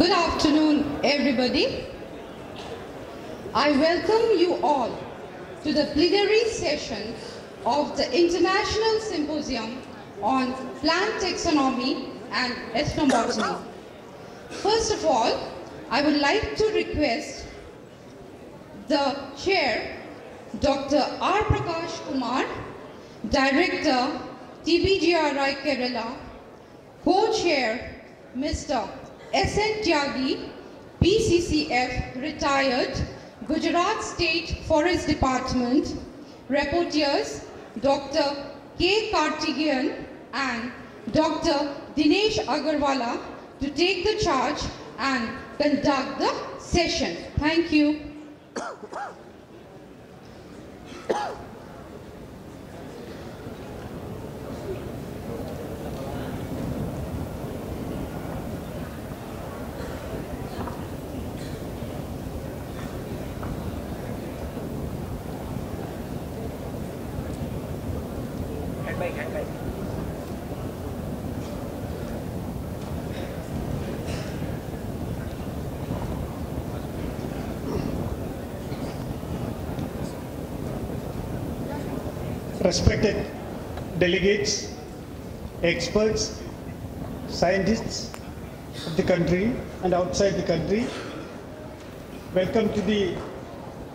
Good afternoon, everybody. I welcome you all to the plenary session of the International Symposium on Plant Taxonomy and Ethnobotany. First of all, I would like to request the chair, Dr. R. Prakash Kumar, Director, TBGRI Kerala, co-chair, Mr. S.N. Tyagi, PCCF, retired, Gujarat State Forest Department, rapporteurs, Dr. K. Karthigeyan and Dr. Dinesh Agarwala to take the charge and conduct the session. Thank you. Respected delegates, experts, scientists of the country and outside the country, welcome to the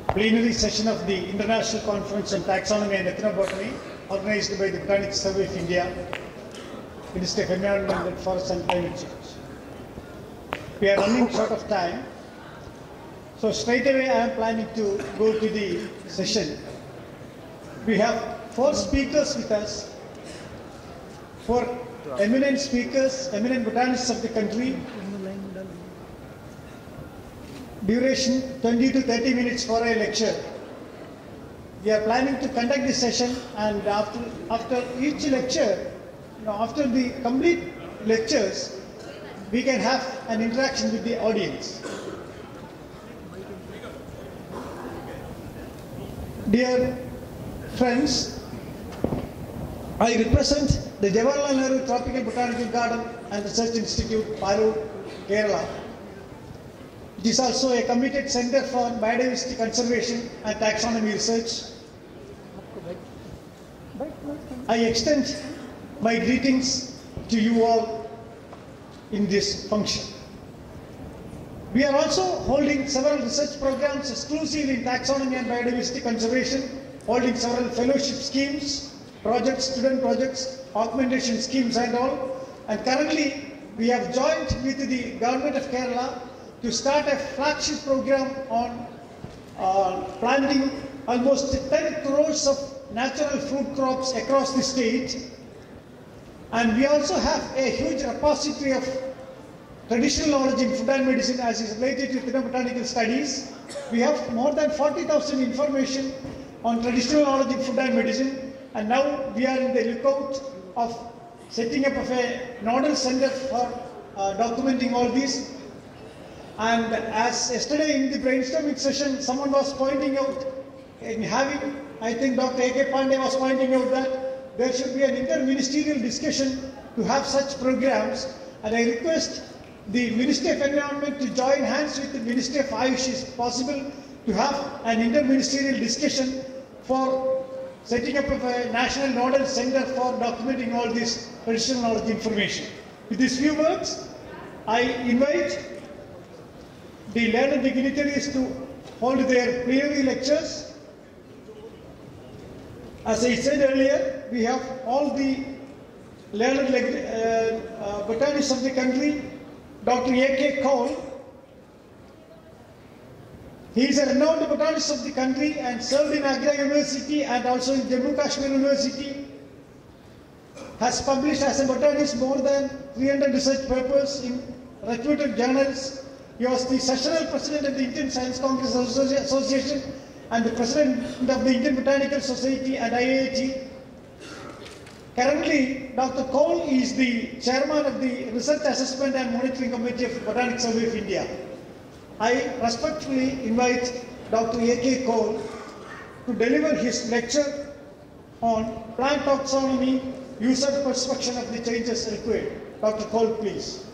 plenary session of the International Conference on Taxonomy and Ethnobotany organized by the Botanic Survey of India, Ministry of Environment and Forest and Climate Change. We are running short of time, so straight away I am planning to go to the session. We have four speakers with us, four eminent speakers, eminent botanists of the country. Duration 20 to 30 minutes for a lecture. We are planning to conduct this session and after, after each lecture, you know, after the complete lectures, we can have an interaction with the audience. Dear friends, I represent the Jawaharlal Nehru Tropical Botanical Garden and Research Institute, Paru, Kerala. It is also a committed center for biodiversity conservation and taxonomy research. I extend my greetings to you all in this function. We are also holding several research programs exclusive in taxonomy and biodiversity conservation, holding several fellowship schemes, projects, student projects, augmentation schemes and all. And currently, we have joined with the government of Kerala to start a flagship program on uh, planting almost 10 crores of natural fruit crops across the state. And we also have a huge repository of traditional knowledge in food and medicine as is related to botanical studies. We have more than 40,000 information on traditional knowledge in food and medicine and now we are in the lookout of setting up of a nodal center for uh, documenting all these. And as yesterday in the brainstorming session, someone was pointing out in having, I think Dr. A.K. Pandey was pointing out that there should be an inter-ministerial discussion to have such programs. And I request the Ministry of Environment to join hands with the Ministry of Ayush is possible to have an inter-ministerial discussion for setting up a national nodal center for documenting all this traditional knowledge information. With these few words, I invite the learned dignitaries to hold their plenary lectures. As I said earlier, we have all the learned uh, uh, botanists of the country. Dr. A.K. Koul, he is a renowned botanist of the country and served in Agra University and also in Jammu Kashmir University. Has published as a botanist more than 300 research papers in reputed journals. He was the sessional president of the Indian Science Congress Association and the president of the Indian Botanical Society and IIT. Currently, Dr. Koul is the chairman of the Research Assessment and Monitoring Committee of Botanic Survey of India. I respectfully invite Dr. A.K. Koul to deliver his lecture on plant taxonomy, user perception of the changes required. Dr. Koul, please.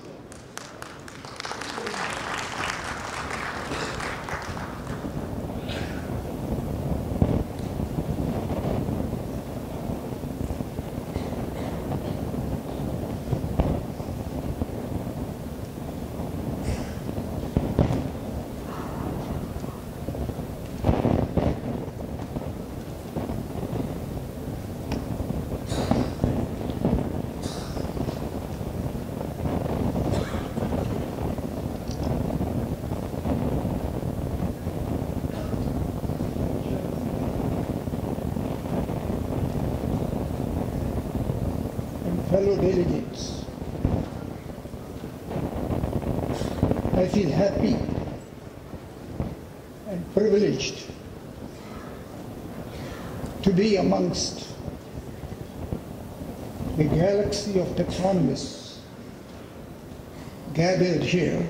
fellow delegates, I feel happy and privileged to be amongst the galaxy of taxonomists gathered here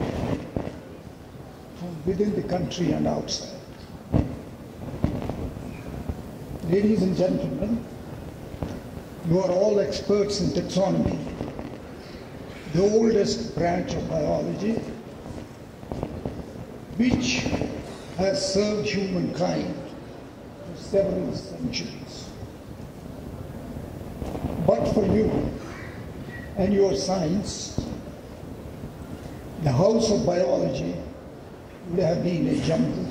from within the country and outside. Ladies and gentlemen, you are all experts in taxonomy, the oldest branch of biology, which has served humankind for several centuries. But for you and your science, the house of biology would have been a jungle.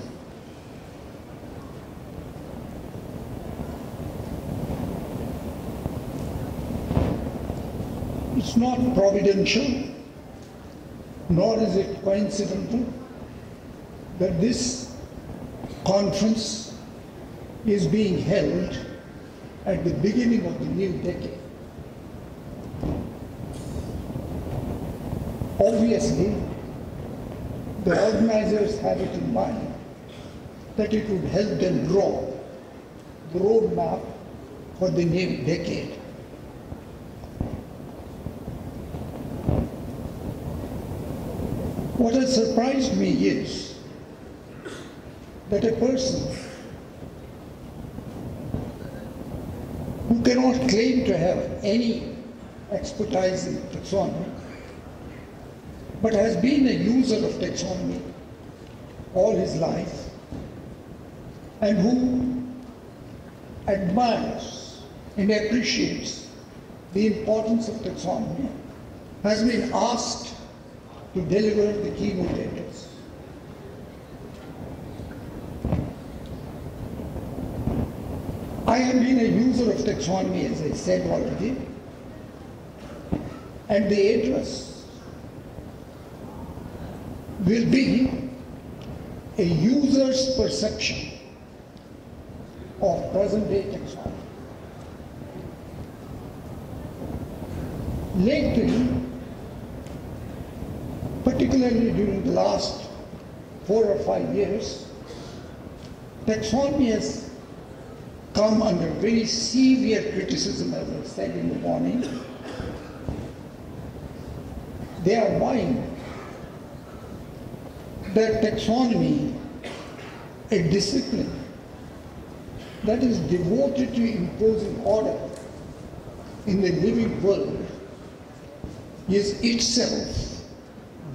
It's not providential, nor is it coincidental that this conference is being held at the beginning of the new decade. Obviously, the organizers had it in mind that it would help them draw the roadmap for the new decade. What has surprised me is that a person who cannot claim to have any expertise in taxonomy, but has been a user of taxonomy all his life, and who admires and appreciates the importance of taxonomy, has been asked to deliver the keynote address. I have been a user of taxonomy, as I said already, and the address will be a user's perception of present-day taxonomy. Lately, particularly during the last four or five years, taxonomy has come under very severe criticism, as I said in the morning. They are buying that taxonomy, a discipline that is devoted to imposing order in the living world, is itself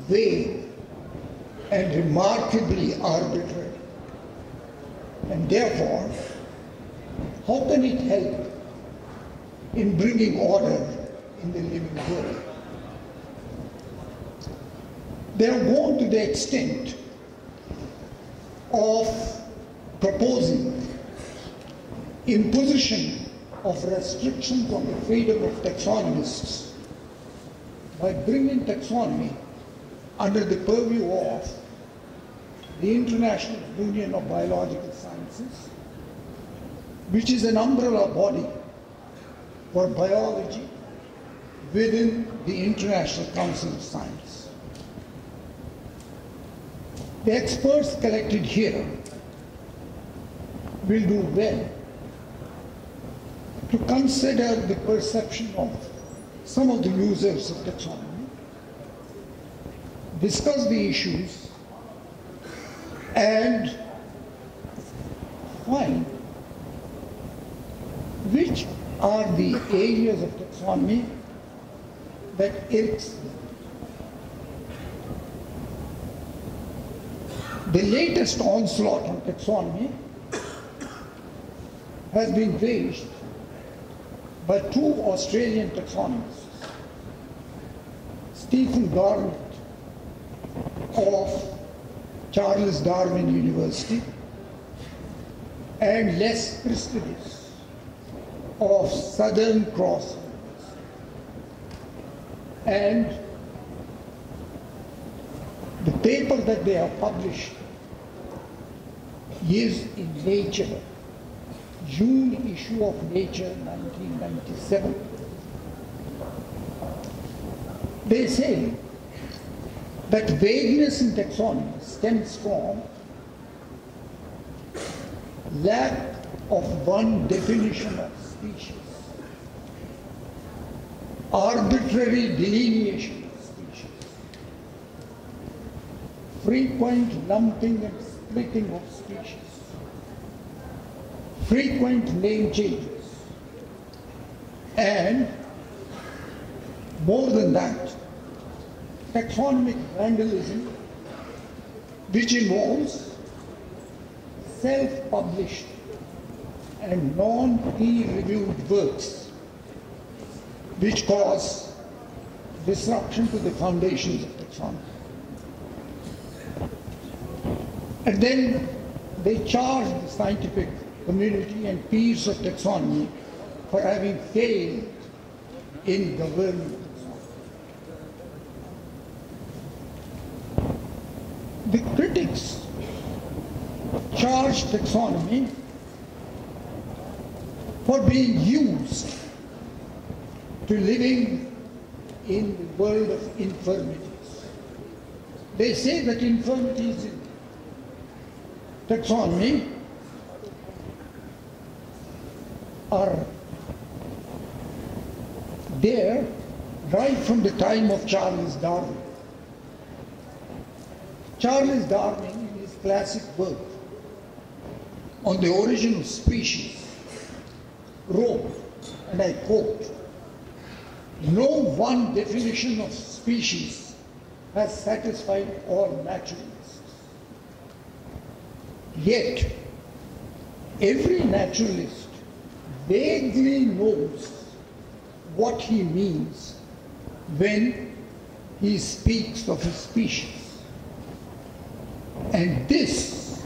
vague and remarkably arbitrary. And therefore, how can it help in bringing order in the living world? They are gone to the extent of proposing imposition of restrictions on the freedom of taxonomists by bringing taxonomy under the purview of the International Union of Biological Sciences, which is an umbrella body for biology within the International Council of Science. The experts collected here will do well to consider the perception of some of the users of taxonomy, discuss the issues, and find which are the areas of taxonomy that irks them. The latest onslaught on taxonomy has been waged by two Australian taxonomists, Stephen Garnett of Charles Darwin University and Les Christidis of Southern Cross and the paper that they have published is in Nature, June issue of Nature 1997. They say that vagueness in taxonomy stems from lack of one definition of species, arbitrary delineation of species, frequent lumping and splitting of species, frequent name changes, and more than that, taxonomic vandalism, which involves self-published and non-peer-reviewed works, which cause disruption to the foundations of taxonomy. And then they charge the scientific community and peers of taxonomy for having failed in taxonomy. The critics charge taxonomy for being used to living in the world of infirmities. They say that infirmities in taxonomy are there right from the time of Charles Darwin. Charles Darwin, in his classic book on the origin of species, wrote, and I quote, no one definition of species has satisfied all naturalists. Yet, every naturalist vaguely knows what he means when he speaks of a species. And this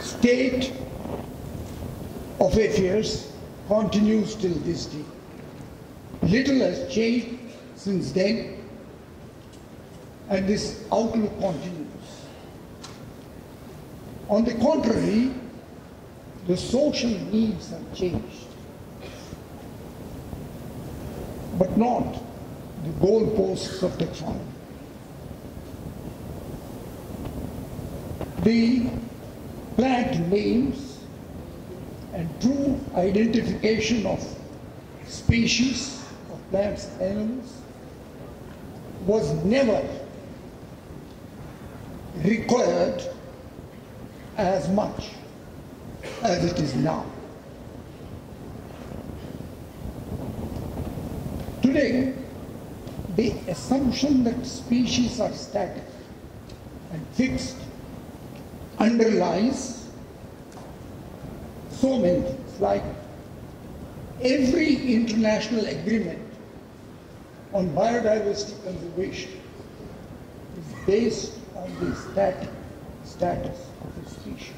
state of affairs continues till this day. Little has changed since then, and this outlook continues. On the contrary, the social needs have changed, but not the goalposts of taxonomy. The plant names and true identification of species of plants and animals was never required as much as it is now. Today, the assumption that species are static and fixed underlies so many things, like every international agreement on biodiversity conservation is based on the static status of a species.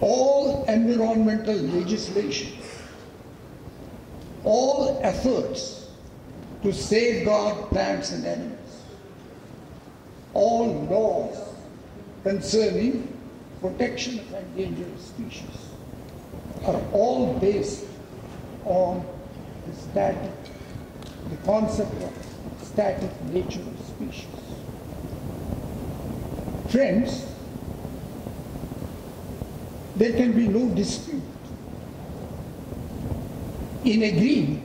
All environmental legislation, all efforts to safeguard plants and animals, all laws concerning protection of endangered species are all based on the static, the concept of static nature of species. Friends, there can be no dispute in agreeing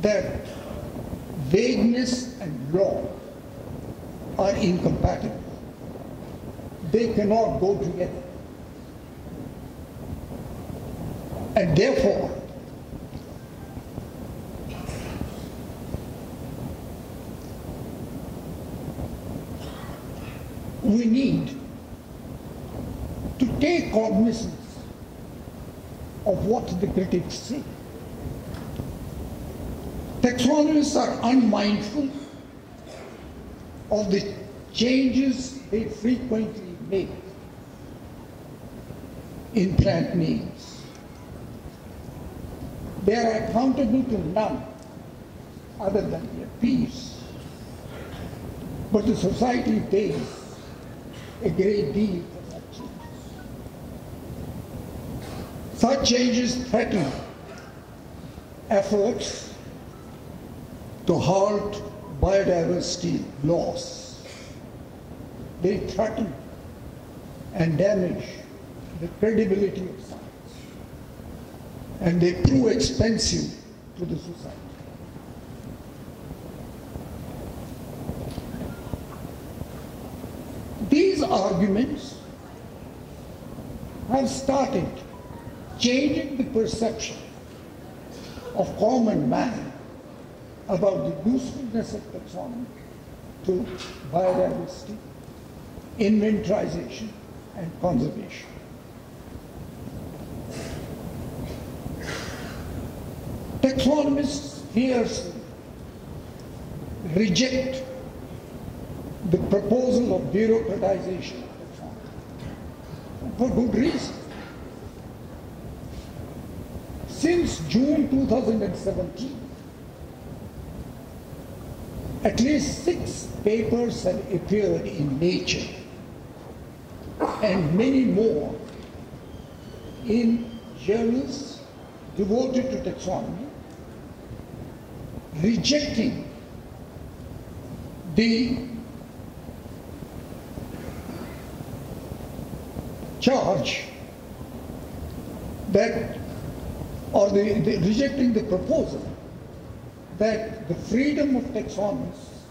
that vagueness and law are incompatible. They cannot go together. And therefore, we need take cognizance of what the critics say. Taxonomists are unmindful of the changes they frequently make in plant names. They are accountable to none other than their peers. But the society pays a great deal Such changes threaten efforts to halt biodiversity loss. They threaten and damage the credibility of science. And they prove expensive to the society. These arguments have started changing the perception of common man about the usefulness of taxonomy to biodiversity, inventorization, and conservation. Taxonomists fiercely reject the proposal of bureaucratization of taxonomy for good reason. Since June 2017, at least six papers have appeared in Nature and many more in journals devoted to taxonomy, rejecting the charge that, or the, the rejecting the proposal that the freedom of taxonomists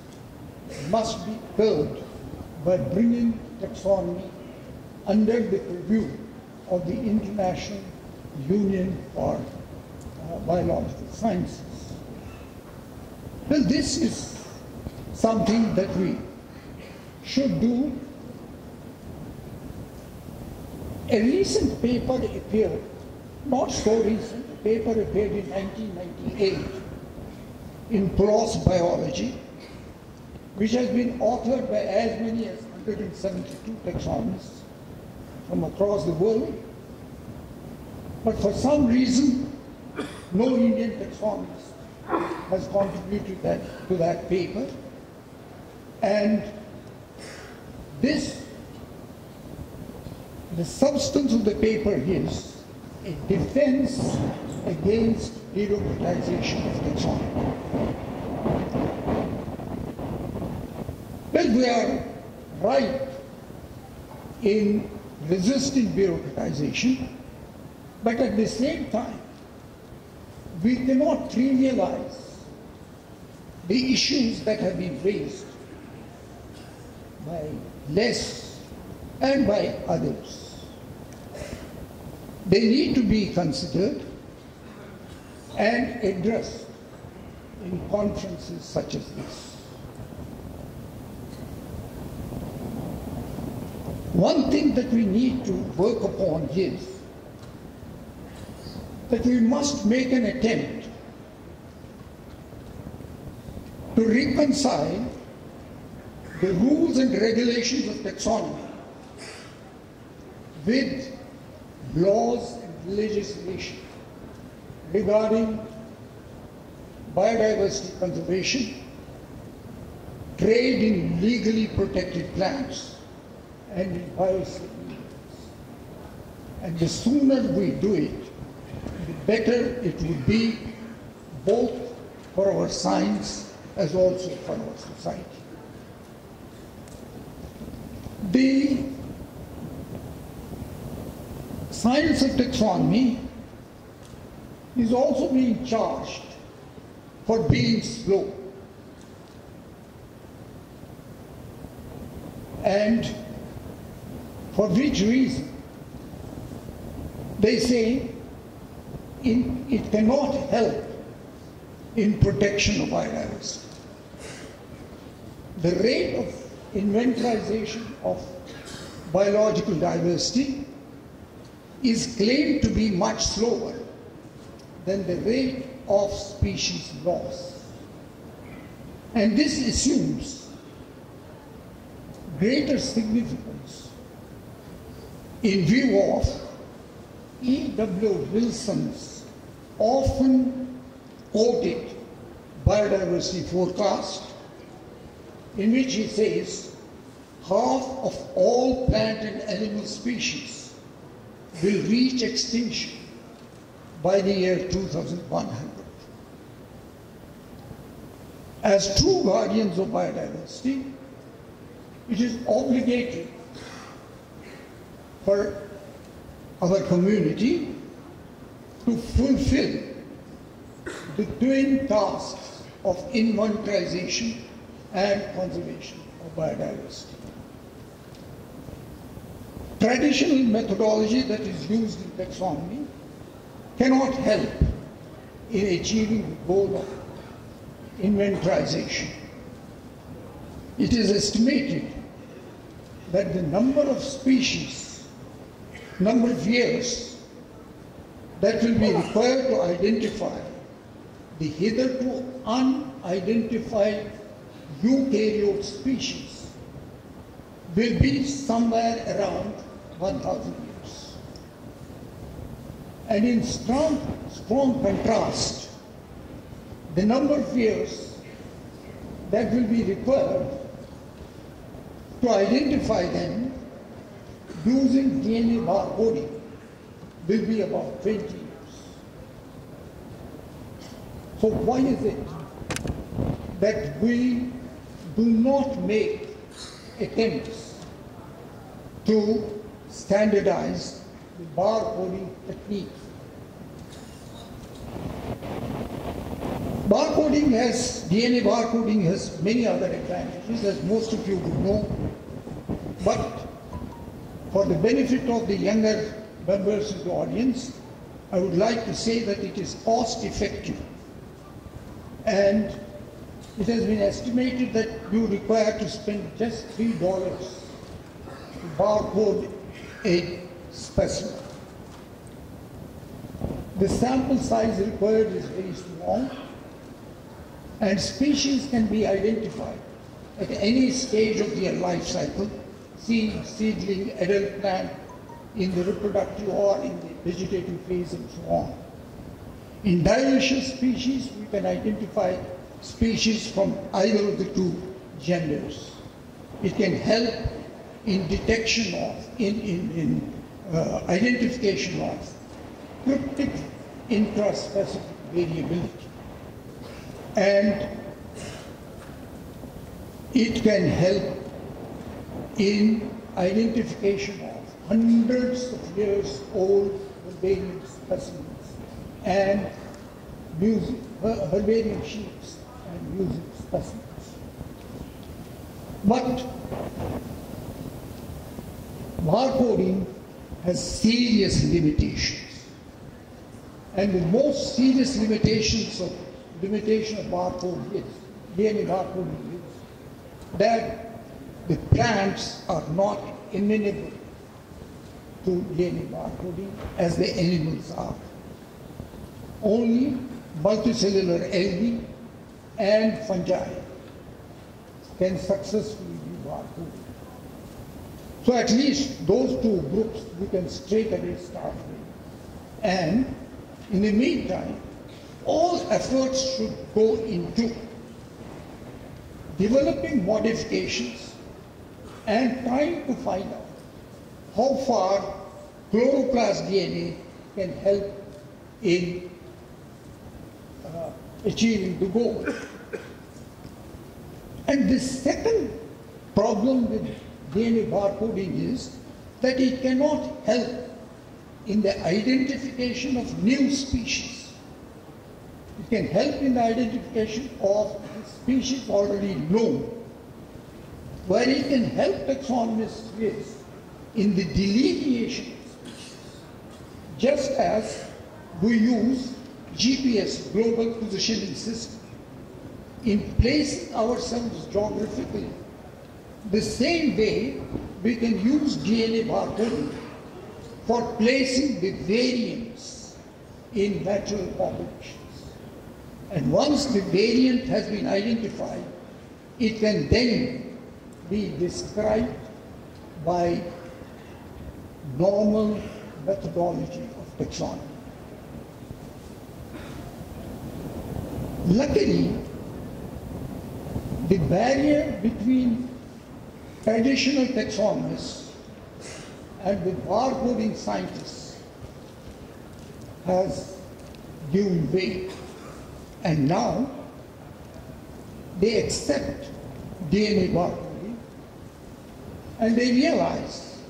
must be curbed by bringing taxonomy under the purview of the International Union for uh, Biological Sciences. Well, this is something that we should do. A recent paper appeared, not so recent, paper appeared in 1998 in PLOS Biology, which has been authored by as many as 172 taxonomists from across the world. But for some reason, no Indian taxonomist has contributed that, to that paper. And this, the substance of the paper is a defense against bureaucratization of taxonomy. But we are right in resisting bureaucratization, but at the same time, we cannot trivialize the issues that have been raised by Les and by others. They need to be considered and addressed in conferences such as this. One thing that we need to work upon is that we must make an attempt to reconcile the rules and regulations of taxonomy with laws and legislation regarding biodiversity conservation, trade in legally protected plants, and in And the sooner we do it, the better it would be both for our science as also for our society. The science of taxonomy is also being charged for being slow. And for which reason? They say in, it cannot help in protection of biodiversity. The rate of inventorization of biological diversity is claimed to be much slower than the rate of species loss. And this assumes greater significance in view of E.W. Wilson's often quoted biodiversity forecast, in which he says half of all plant and animal species will reach extinction by the year 2100. As true guardians of biodiversity, it is obligatory for our community to fulfill the twin tasks of inventarization and conservation of biodiversity. Traditional methodology that is used in taxonomy cannot help in achieving the goal of inventarization. It is estimated that the number of species, number of years that will be required to identify the hitherto unidentified eukaryote species will be somewhere around 1,000 years. And in strong, strong contrast, the number of years that will be required to identify them using DNA barcoding will be about 20 years. So why is it that we do not make attempts to standardize the barcoding technique? Barcoding has, DNA barcoding has many other advantages, as most of you would know. But for the benefit of the younger members of the audience, I would like to say that it is cost effective. And it has been estimated that you require to spend just $3 to barcode a specimen. The sample size required is very small and species can be identified at any stage of their life cycle, seed, seedling, adult plant, in the reproductive or in the vegetative phase and so on. In dioecious species, we can identify species from either of the two genders. It can help in detection of, in, in, in uh, identification of cryptic intraspecific variability. And it can help in identification of hundreds of years old herbarium specimens and music, herbarium sheets and museum specimens. But barcoding has serious limitations. And the most serious limitations of limitation of barcode is, DNA barcoding is, that the plants are not amenable to DNA barcoding as the animals are. Only multicellular algae and fungi can successfully be barcoded. So at least those two groups we can straight away start with. And in the meantime, all efforts should go into developing modifications and trying to find out how far chloroplast DNA can help in uh, achieving the goal. And the second problem with DNA barcoding is that it cannot help in the identification of new species. It can help in the identification of species already known. Where it can help taxonomists is in the delineation of species. Just as we use GPS, Global Positioning System, in placing ourselves geographically the same way we can use DNA barcoding for placing the variants in natural populations. And once the variant has been identified, it can then be described by normal methodology of taxonomy. Luckily, the barrier between traditional taxonomists and the barcoding scientists has given way. And now they accept DNA barcoding and they realize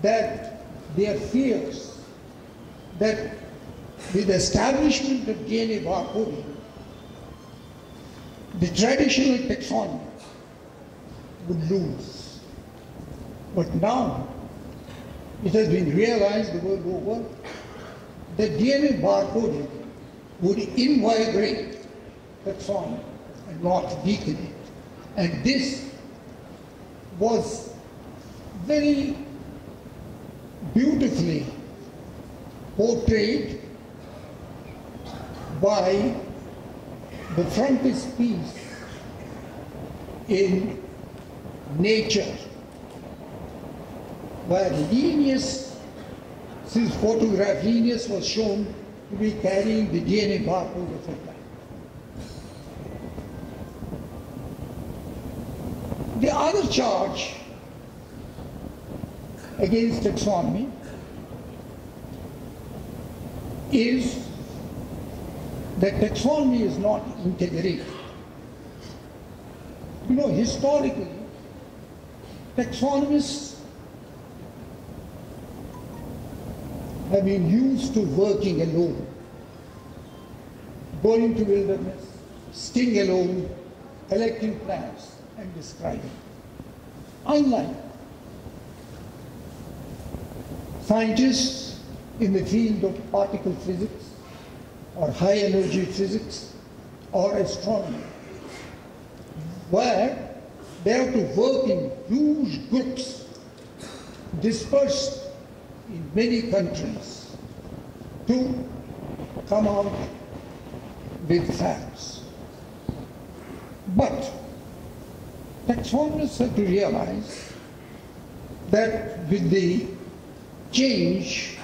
that their fears that with the establishment of DNA barcoding, the traditional taxonomy would lose. But now it has been realized the world over that DNA barcoding would invigorate taxonomy and not weaken it. And this was very beautifully portrayed by the frontispiece in Nature, where Linnaeus, since photograph, Linnaeus was shown to be carrying the DNA barcode of a plant. The other charge against taxonomy is that taxonomy is not integrated. You know, historically, taxonomists have been used to working alone, going to wilderness, staying alone, collecting plants and describing. Unlike scientists in the field of particle physics or high energy physics or astronomy, where they have to work in huge groups dispersed in many countries to come out with facts. But taxonomists have to realize that with the change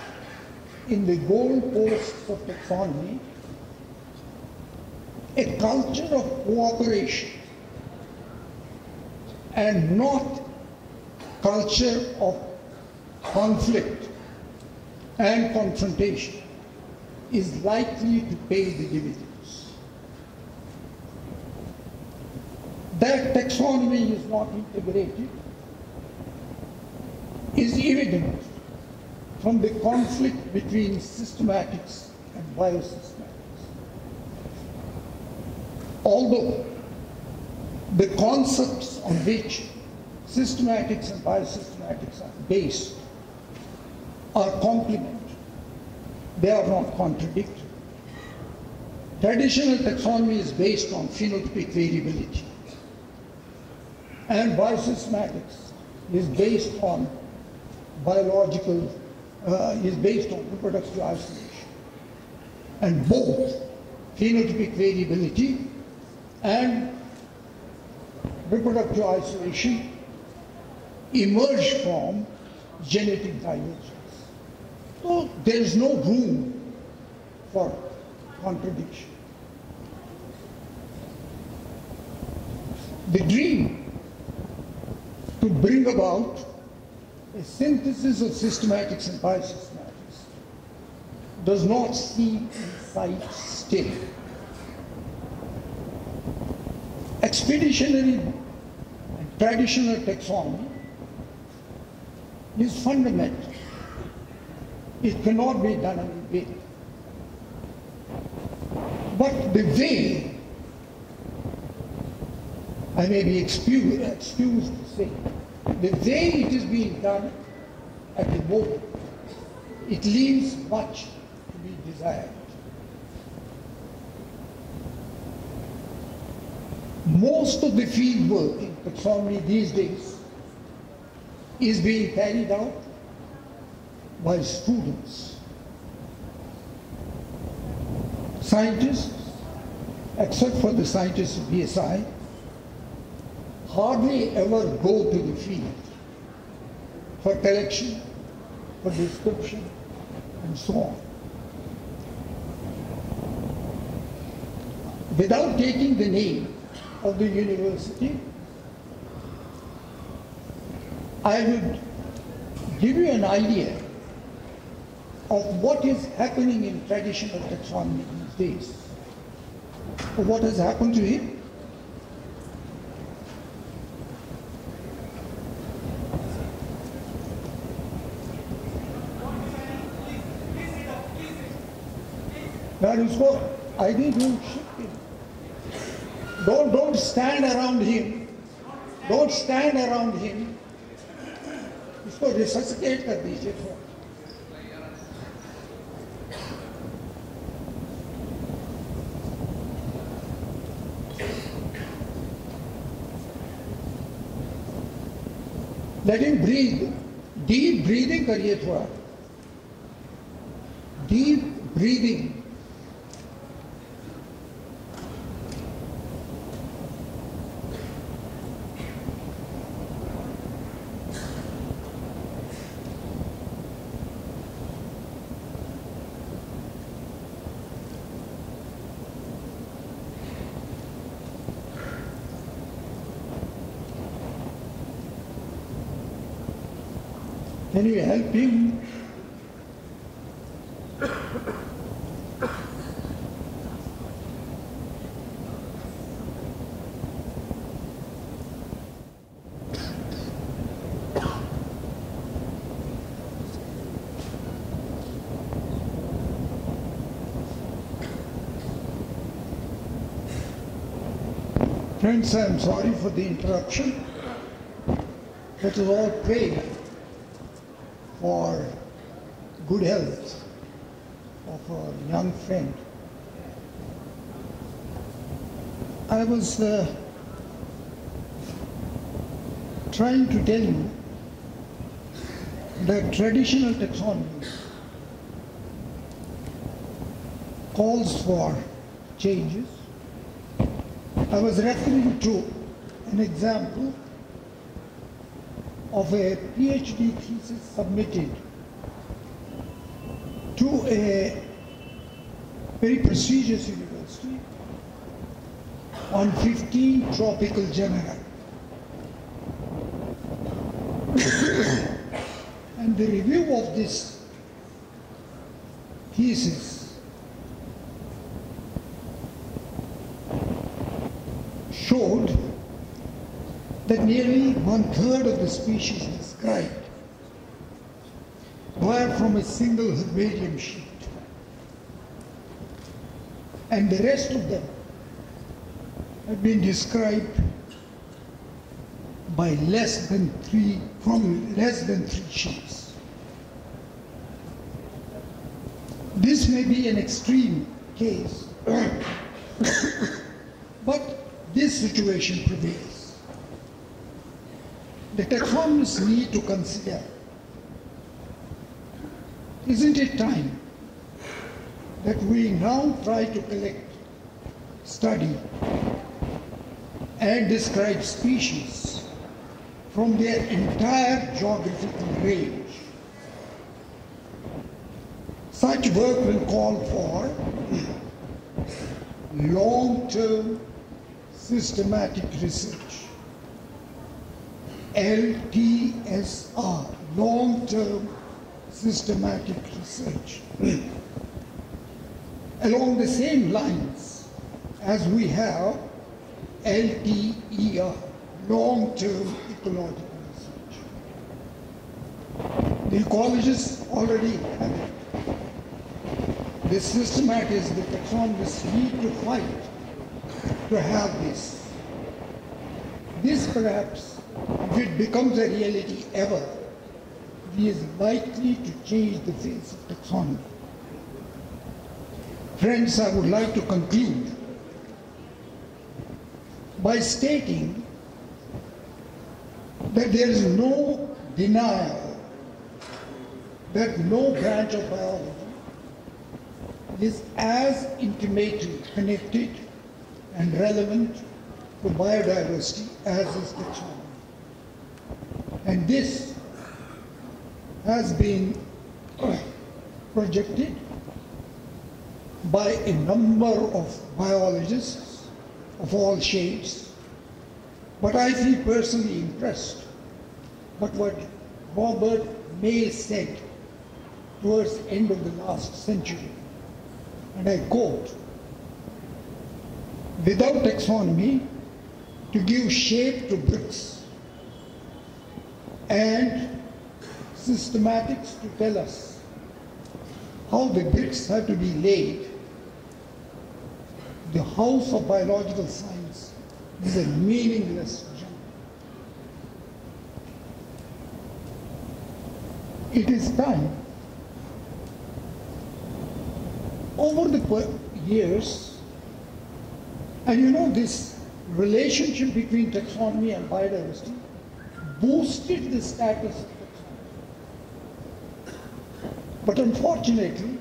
in the goalposts of taxonomy, a culture of cooperation and not culture of conflict and confrontation is likely to pay the dividends. That taxonomy is not integrated is evident from the conflict between systematics and biosystematics. Although the concepts on which systematics and biosystematics are based are complementary. They are not contradictory. Traditional taxonomy is based on phenotypic variability. And biosystematics is based on biological, uh, is based on reproductive isolation. And both phenotypic variability and reproductive isolation emerge from genetic divergence. So there is no room for contradiction. The dream to bring about a synthesis of systematics and biosystematics does not seem in sight still. Expeditionary and traditional taxonomy is fundamental. It cannot be done away with. But the way, I may be excused, excused to say, the way it is being done at the moment, it leaves much to be desired. Most of the field work in taxonomy these days is being carried out by students. Scientists, except for the scientists of BSI, hardly ever go to the field for collection, for description, and so on. Without taking the name of the university. I would give you an idea of what is happening in traditional taxonomy these days. What has happened to it? That is what I did. Don't, don't stand around him. Don't stand around him. इसको रिससकेट कर दीजिए थोड़ा let him breathe deep breathing करिए थोड़ा deep breathing Can you help him? Friends, I am sorry for the interruption. Let us all pray for good health of our young friend. I was uh, trying to tell you that traditional taxonomy calls for changes. I was referring to an example of a PhD thesis submitted to a very prestigious university on 15 tropical genera. and the review of this thesis that nearly one third of the species described were from a single herbarium sheet. And the rest of them have been described by less than three, from less than three sheets. This may be an extreme case, but this situation prevails. Need to consider isn't it time that we now try to collect, study, and describe species from their entire geographical range? Such work will call for long-term systematic research. LTSR, long-term systematic research. Along the same lines as we have LTER, long-term ecological research. The ecologists already have it. The systematists, the taxonomists need to fight to have this. This perhaps, if it becomes a reality ever, it is likely to change the face of taxonomy. Friends, I would like to conclude by stating that there is no denial that no branch of biology is as intimately connected and relevant to biodiversity as is taxonomy. And this has been projected by a number of biologists of all shades. But I feel personally impressed by what Robert May said towards the end of the last century. And I quote, without taxonomy, to give shape to bricks and systematics to tell us how the bricks have to be laid the house of biological science is a meaningless genre. It is time over the years, and you know this relationship between taxonomy and biodiversity boosted the status. But unfortunately,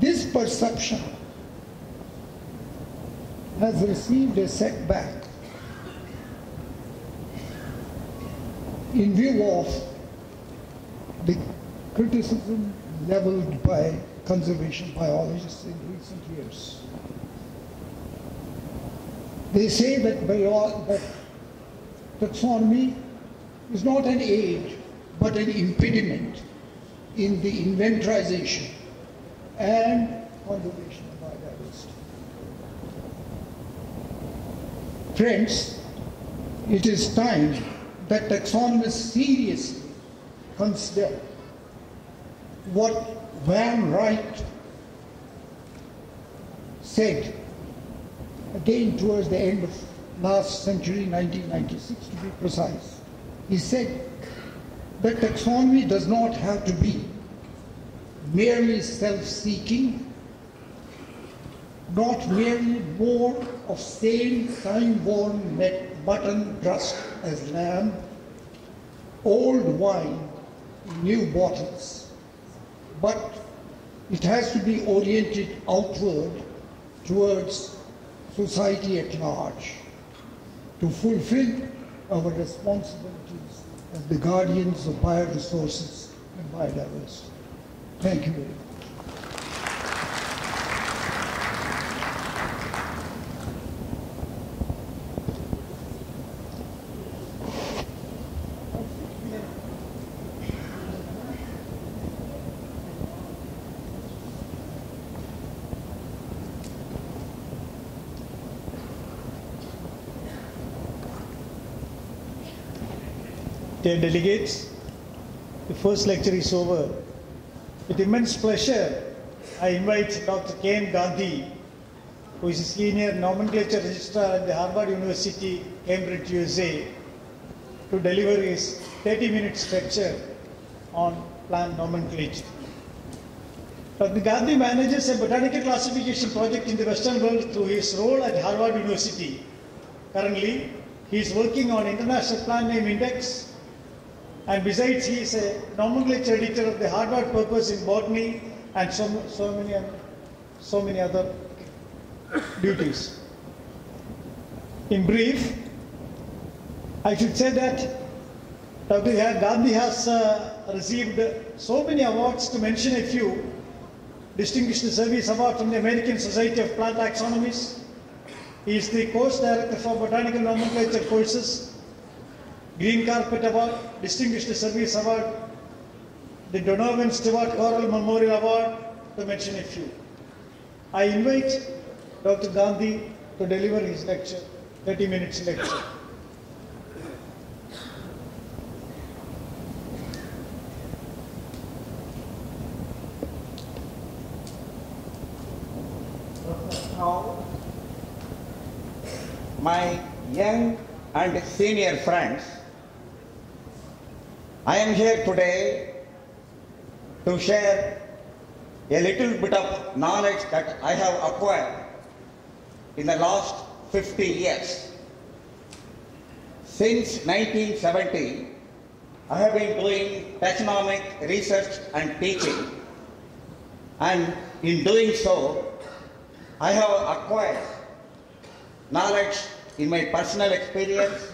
this perception has received a setback in view of the criticism leveled by conservation biologists in recent years. They say that, bio- that taxonomy is not an aid, but an impediment in the inventorization and conservation of biodiversity. Friends, it is time that taxonomists seriously consider what Vane-Wright said again towards the end of last century, 1996 to be precise. He said that taxonomy does not have to be merely self-seeking, not merely more of same time-worn net mutton dressed as lamb, old wine in new bottles, but it has to be oriented outward towards society at large to fulfill our responsibilities as the guardians of bioresources and biodiversity. Thank you Dear delegates, the first lecture is over. With immense pleasure, I invite Dr. K.N. Gandhi, who is a senior nomenclature registrar at the Harvard University, Cambridge, USA, to deliver his 30-minute lecture on plant nomenclature. Dr. Gandhi manages a botanical classification project in the Western world through his role at Harvard University. Currently, he is working on International Plant Name Index, and besides, he is a nomenclature editor of the Harvard Papers in Botany and so, so many so many other duties. In brief, I should say that Dr. Gandhi has uh, received so many awards, to mention a few. Distinguished Service Award from the American Society of Plant Taxonomists. He is the course director for botanical nomenclature courses. Green Carpet Award, Distinguished Service Award, the Donovan Stewart Correll Memorial Award, to mention a few. I invite Dr. Gandhi to deliver his lecture, 30 minutes lecture. Now, my young and senior friends, I am here today to share a little bit of knowledge that I have acquired in the last 50 years. Since 1970, I have been doing taxonomic research and teaching, and in doing so, I have acquired knowledge in my personal experience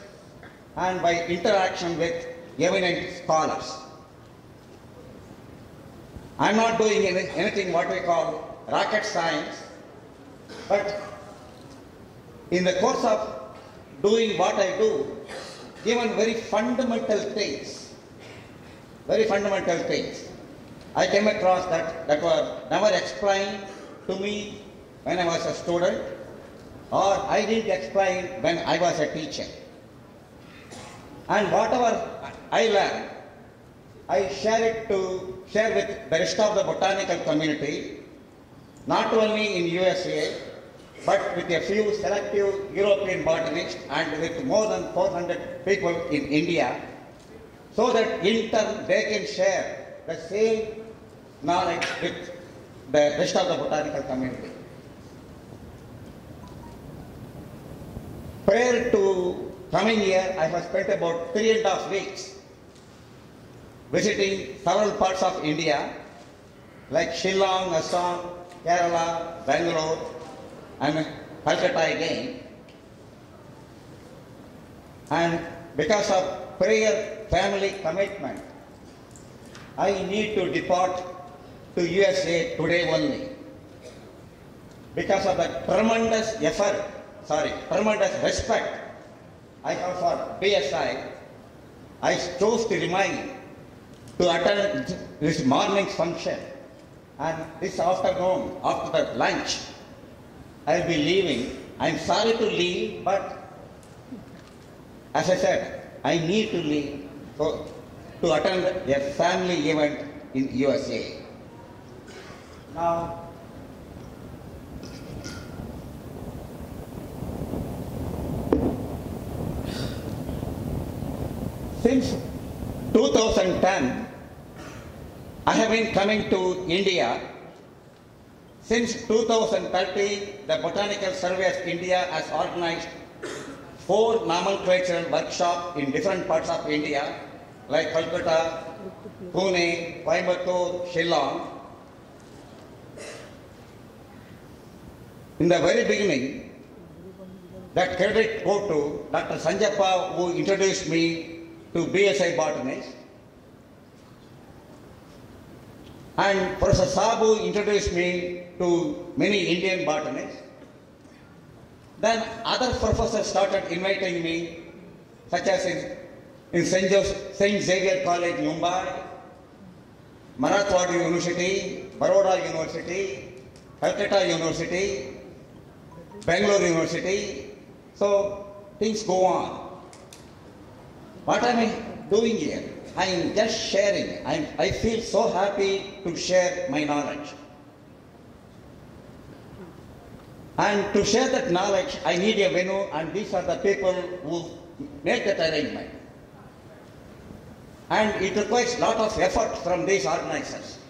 and by interaction with eminent scholars. I'm not doing any, anything what we call rocket science, but in the course of doing what I do, given very fundamental things, very fundamental things, I came across that that were never explained to me when I was a student, or I didn't explain when I was a teacher. And whatever I learned, I share it to share with the rest of the botanical community, not only in USA, but with a few selective European botanists and with more than 400 people in India, so that in turn they can share the same knowledge with the rest of the botanical community. Prior to coming here, I have spent about three and a half weeks visiting several parts of India, like Shillong, Assam, Kerala, Bangalore, and Calcutta again. And because of prayer family commitment, I need to depart to USA today only. Because of the tremendous effort, sorry, tremendous respect I have for BSI, I chose to remain to attend this morning's function. And this afternoon, after the lunch, I'll be leaving. I'm sorry to leave, but as I said, I need to leave to attend a family event in USA. Now, since 2010, I have been coming to India. Since 2013, the Botanical Survey of India has organized four nomenclature workshops in different parts of India, like Calcutta, Pune, Coimbatore, Shillong. In the very beginning, that credit go to Dr. Sanjappa who introduced me to BSI botanist. And Professor Sabu introduced me to many Indian botanists. Then other professors started inviting me, such as in, in St. St. Xavier College, Mumbai, Marathwada University, Baroda University, Calcutta University, Bangalore University. So things go on. What am I doing here? I am just sharing. I'm, I feel so happy to share my knowledge. And to share that knowledge, I need a venue, and these are the people who make that arrangement. And it requires a lot of effort from these organizers.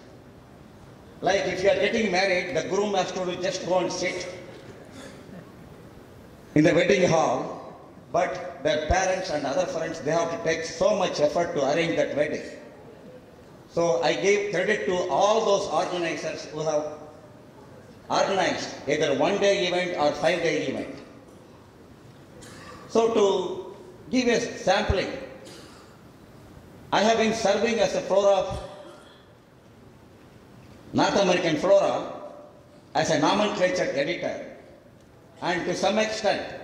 Like if you are getting married, the groom has to just go and sit in the wedding hall, but their parents and other friends, they have to take so much effort to arrange that wedding. So I give credit to all those organizers who have organized either one day event or five day event. So to give a sampling, I have been serving as a flora of North American flora as a nomenclature editor and to some extent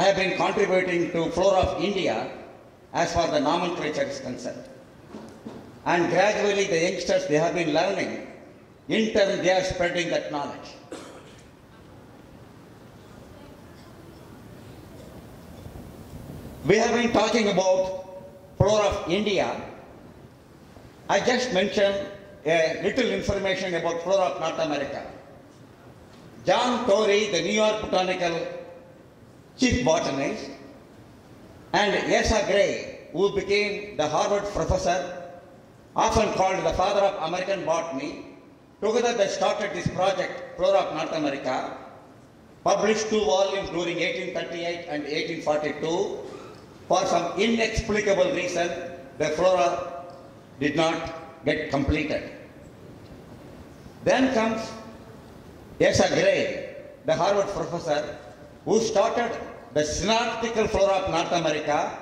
I have been contributing to Flora of India as far the nomenclature is concerned. And gradually the youngsters, they have been learning. In turn, they are spreading that knowledge. We have been talking about Flora of India. I just mentioned a little information about Flora of North America. John Torrey, the New York Botanical chief botanist, and Asa Gray, who became the Harvard professor, often called the father of American botany. Together they started this project, Flora of North America, published two volumes during 1838 and 1842. For some inexplicable reason, the flora did not get completed. Then comes Asa Gray, the Harvard professor, who started the synoptical flora of North America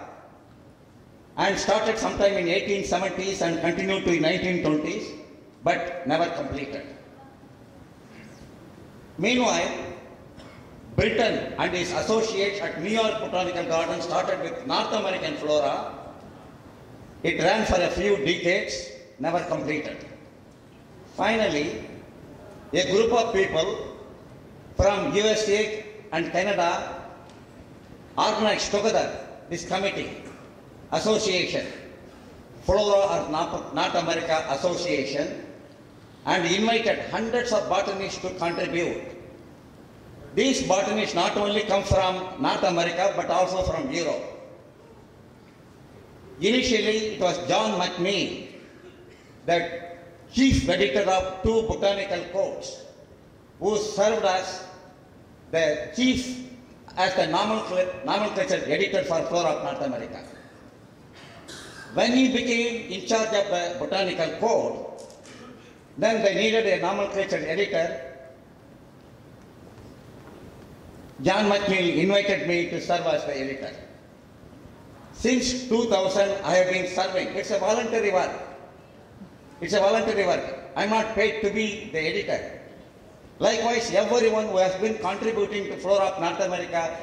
and started sometime in 1870s and continued to 1920s, but never completed. Meanwhile, Britton and his associates at New York Botanical Garden started with North American flora. It ran for a few decades, never completed. Finally, a group of people from USA and Canada organized together this committee, association, Flora of North America Association, and invited hundreds of botanists to contribute. these botanists not only come from North America but also from Europe. Initially, it was John McNeill, the chief editor of two botanical codes, who served as the chief as the nomenclature, editor for Flora of North America. When he became in charge of the botanical code, then they needed a nomenclature editor. John McNeill invited me to serve as the editor. Since 2000, I have been serving. It's a voluntary work. It's a voluntary work. I'm not paid to be the editor. Likewise, everyone who has been contributing to Flora of North America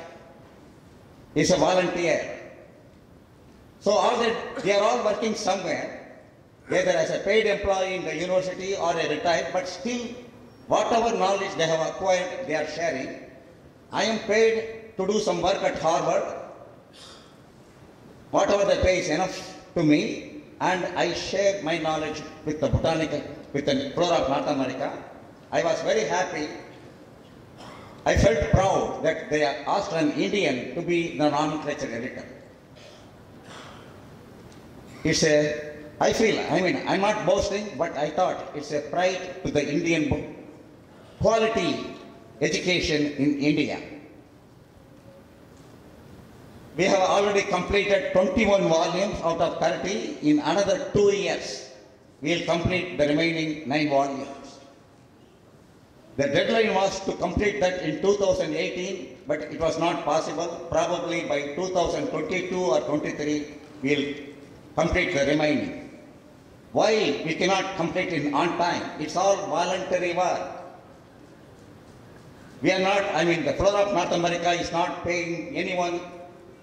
is a volunteer. So all that, they are all working somewhere, either as a paid employee in the university or a retired, but still, whatever knowledge they have acquired, they are sharing. I am paid to do some work at Harvard. Whatever they pay is enough to me, and I share my knowledge with the botanical, with the flora of North America. I was very happy. I felt proud that they asked an Indian to be the nomenclature editor. It's a, I feel, I mean, I'm not boasting, but I thought it's a pride to the Indian book. Quality education in India. We have already completed 21 volumes out of 30. In another two years, we will complete the remaining nine volumes. The deadline was to complete that in 2018, but it was not possible. Probably by 2022 or 23, we'll complete the remaining. Why we cannot complete it on time? It's all voluntary work. We are not, I mean, the floor of North America is not paying anyone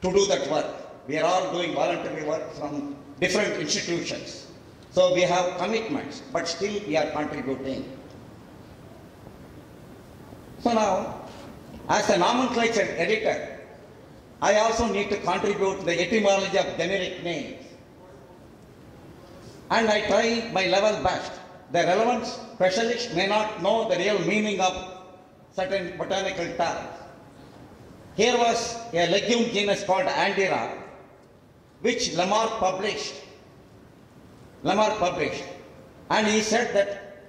to do that work. We are all doing voluntary work from different institutions. So we have commitments, but still we are contributing. So now, as a nomenclature editor, I also need to contribute to the etymology of generic names. And I try my level best. The relevant specialist may not know the real meaning of certain botanical terms. Here was a legume genus called Andira, which Lamarck published. Lamarck published. And he said that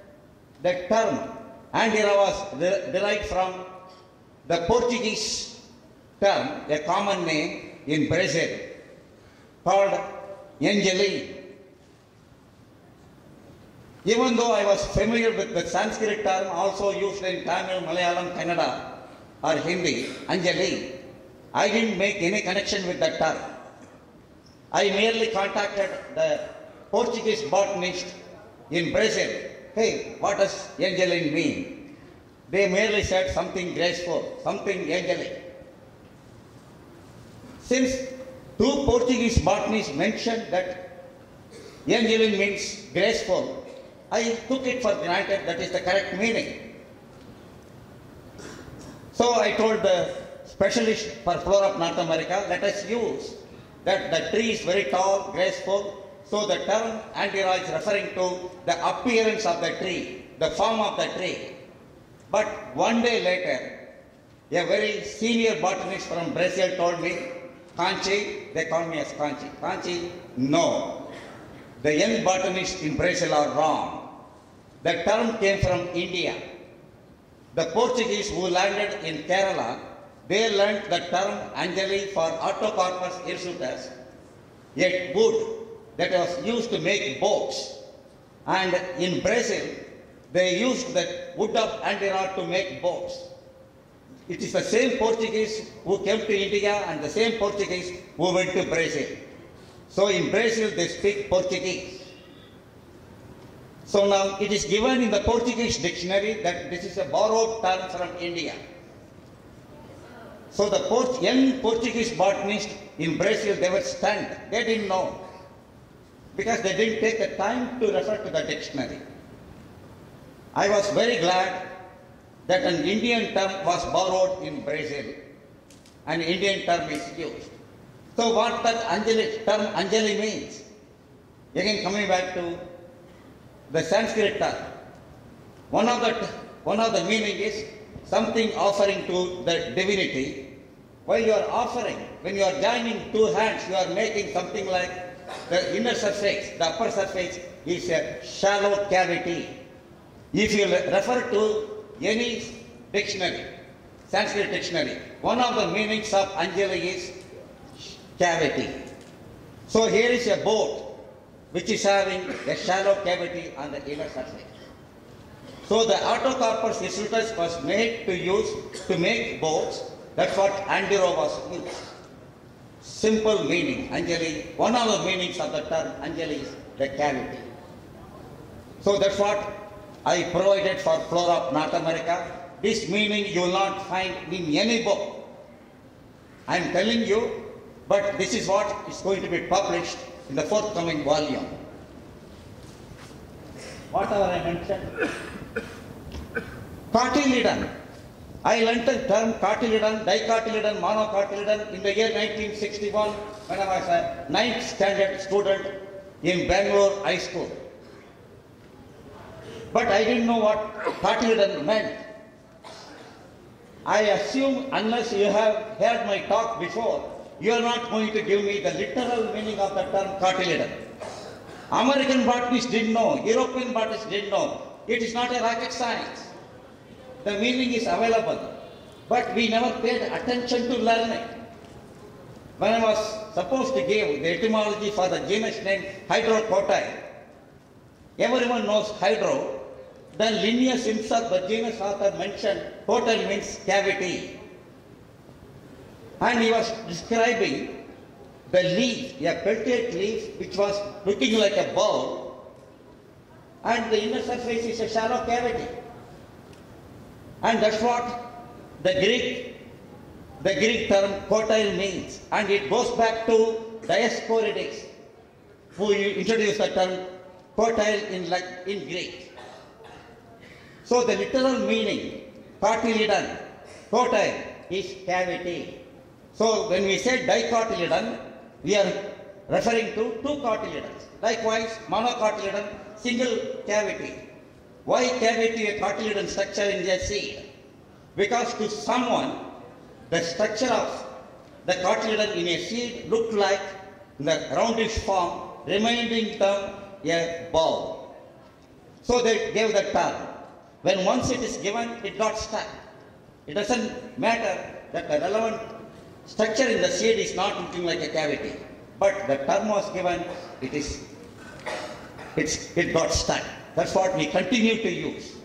the term Andira was de- derived from the Portuguese term, a common name in Brazil, called Angelim. Even though I was familiar with the Sanskrit term also used in Tamil, Malayalam, Kannada, or Hindi, Anjali, I didn't make any connection with that term. I merely contacted the Portuguese botanist in Brazil. Hey, what does Angelim mean? They merely said something graceful, something angelic. Since two Portuguese botanists mentioned that Angelim means graceful, I took it for granted that is the correct meaning. So I told the specialist for flora of North America, let us use that the tree is very tall, graceful. So the term Andira is referring to the appearance of the tree, the form of the tree. But one day later, a very senior botanist from Brazil told me, Kanchi, they call me as Kanchi. Kanchi, no. The young botanists in Brazil are wrong. The term came from India. The Portuguese who landed in Kerala, they learned the term Anjali for Artocarpus hirsutus, a wood that was used to make boats. And in Brazil, they used the wood of Andira to make boats. It is the same Portuguese who came to India and the same Portuguese who went to Brazil. So in Brazil, they speak Portuguese. So now it is given in the Portuguese dictionary that this is a borrowed term from India. So the young Portuguese botanists in Brazil, they were stunned. They didn't know because they didn't take the time to refer to the dictionary. I was very glad that an Indian term was borrowed in Brazil. An Indian term is used. So what that Anjali, term Anjali means? Again coming back to the Sanskrit term. One of the, one of the meaning is something offering to the divinity, while you are offering, when you are joining two hands, you are making something like the inner surface, the upper surface is a shallow cavity. If you refer to any dictionary, Sanskrit dictionary, one of the meanings of Anjali is cavity. So here is a boat which is having a shallow cavity on the inner surface. So the Artocarpus hirsutus was made to use to make boats. That's what Andira was used. Simple meaning, Anjali. One of the meanings of the term Anjali is the cavity. So that's what I provided for flora of North America. This meaning you will not find in any book. I am telling you, but this is what is going to be published in the forthcoming volume. Whatever I mentioned. Cotyledon. I learnt the term cotyledon, dicotyledon, monocotyledon in the year 1961 when I was a ninth standard student in Bangalore High School. But I didn't know what cotyledon meant. I assume unless you have heard my talk before, you are not going to give me the literal meaning of the term cotyledon. American botanists didn't know, European botanists didn't know. It is not a rocket science. The meaning is available, but we never paid attention to learning. When I was supposed to give the etymology for the genus name Hydrocotyle, everyone knows hydro, then Linnaeus himself, the genus author mentioned, cotyle means cavity. And he was describing the leaf, a peltate leaf, which was looking like a bowl, and the inner surface is a shallow cavity. And that's what the Greek, the Greek term cotyle means. And it goes back to Dioscorides, who introduced the term cotyle in, like, in Greek. So the literal meaning, cotyledon, cotyle, is cavity. So when we say dicotyledon, we are referring to two cotyledons. Likewise, monocotyledon, single cavity. Why cavity a cotyledon structure in the seed? Because to someone, the structure of the cotyledon in a seed looked like the roundish form, reminding them a ball. So they gave the term. When once it is given, it got stuck. It doesn't matter that the relevant structure in the seed is not looking like a cavity. But the term was given, it is, it's, it got stuck. That's what we continue to use.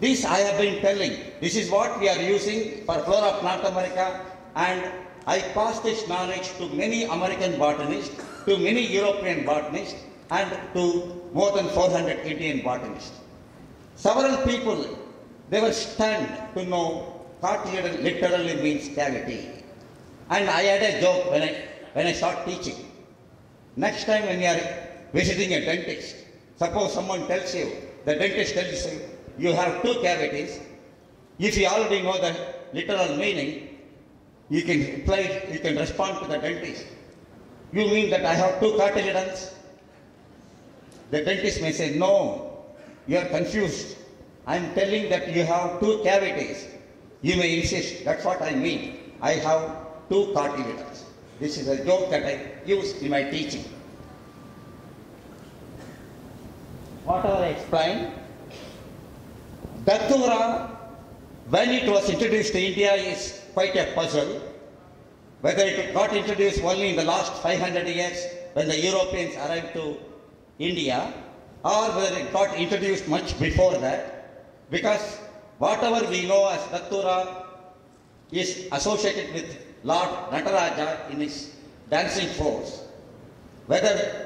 This I have been telling. This is what we are using for flora of North America and I pass this knowledge to many American botanists, to many European botanists and to more than 400 Indian botanists. Several people, they were stunned to know cotyledon literally means cavity. And I had a joke when I, when I start teaching. Next time when you are visiting a dentist, suppose someone tells you, the dentist tells you, you have two cavities. If you already know the literal meaning, you can reply, you can respond to the dentist. You mean that I have two cotyledons? The dentist may say, no, you are confused. I am telling that you have two cavities. You may insist, that's what I mean. I have two cotyledons. This is a joke that I use in my teaching. Whatever I explained, Datura, when it was introduced to India, is quite a puzzle. Whether it got introduced only in the last 500 years when the Europeans arrived to India, or whether it got introduced much before that, because whatever we know as Datura is associated with Lord Nataraja in his dancing force. Whether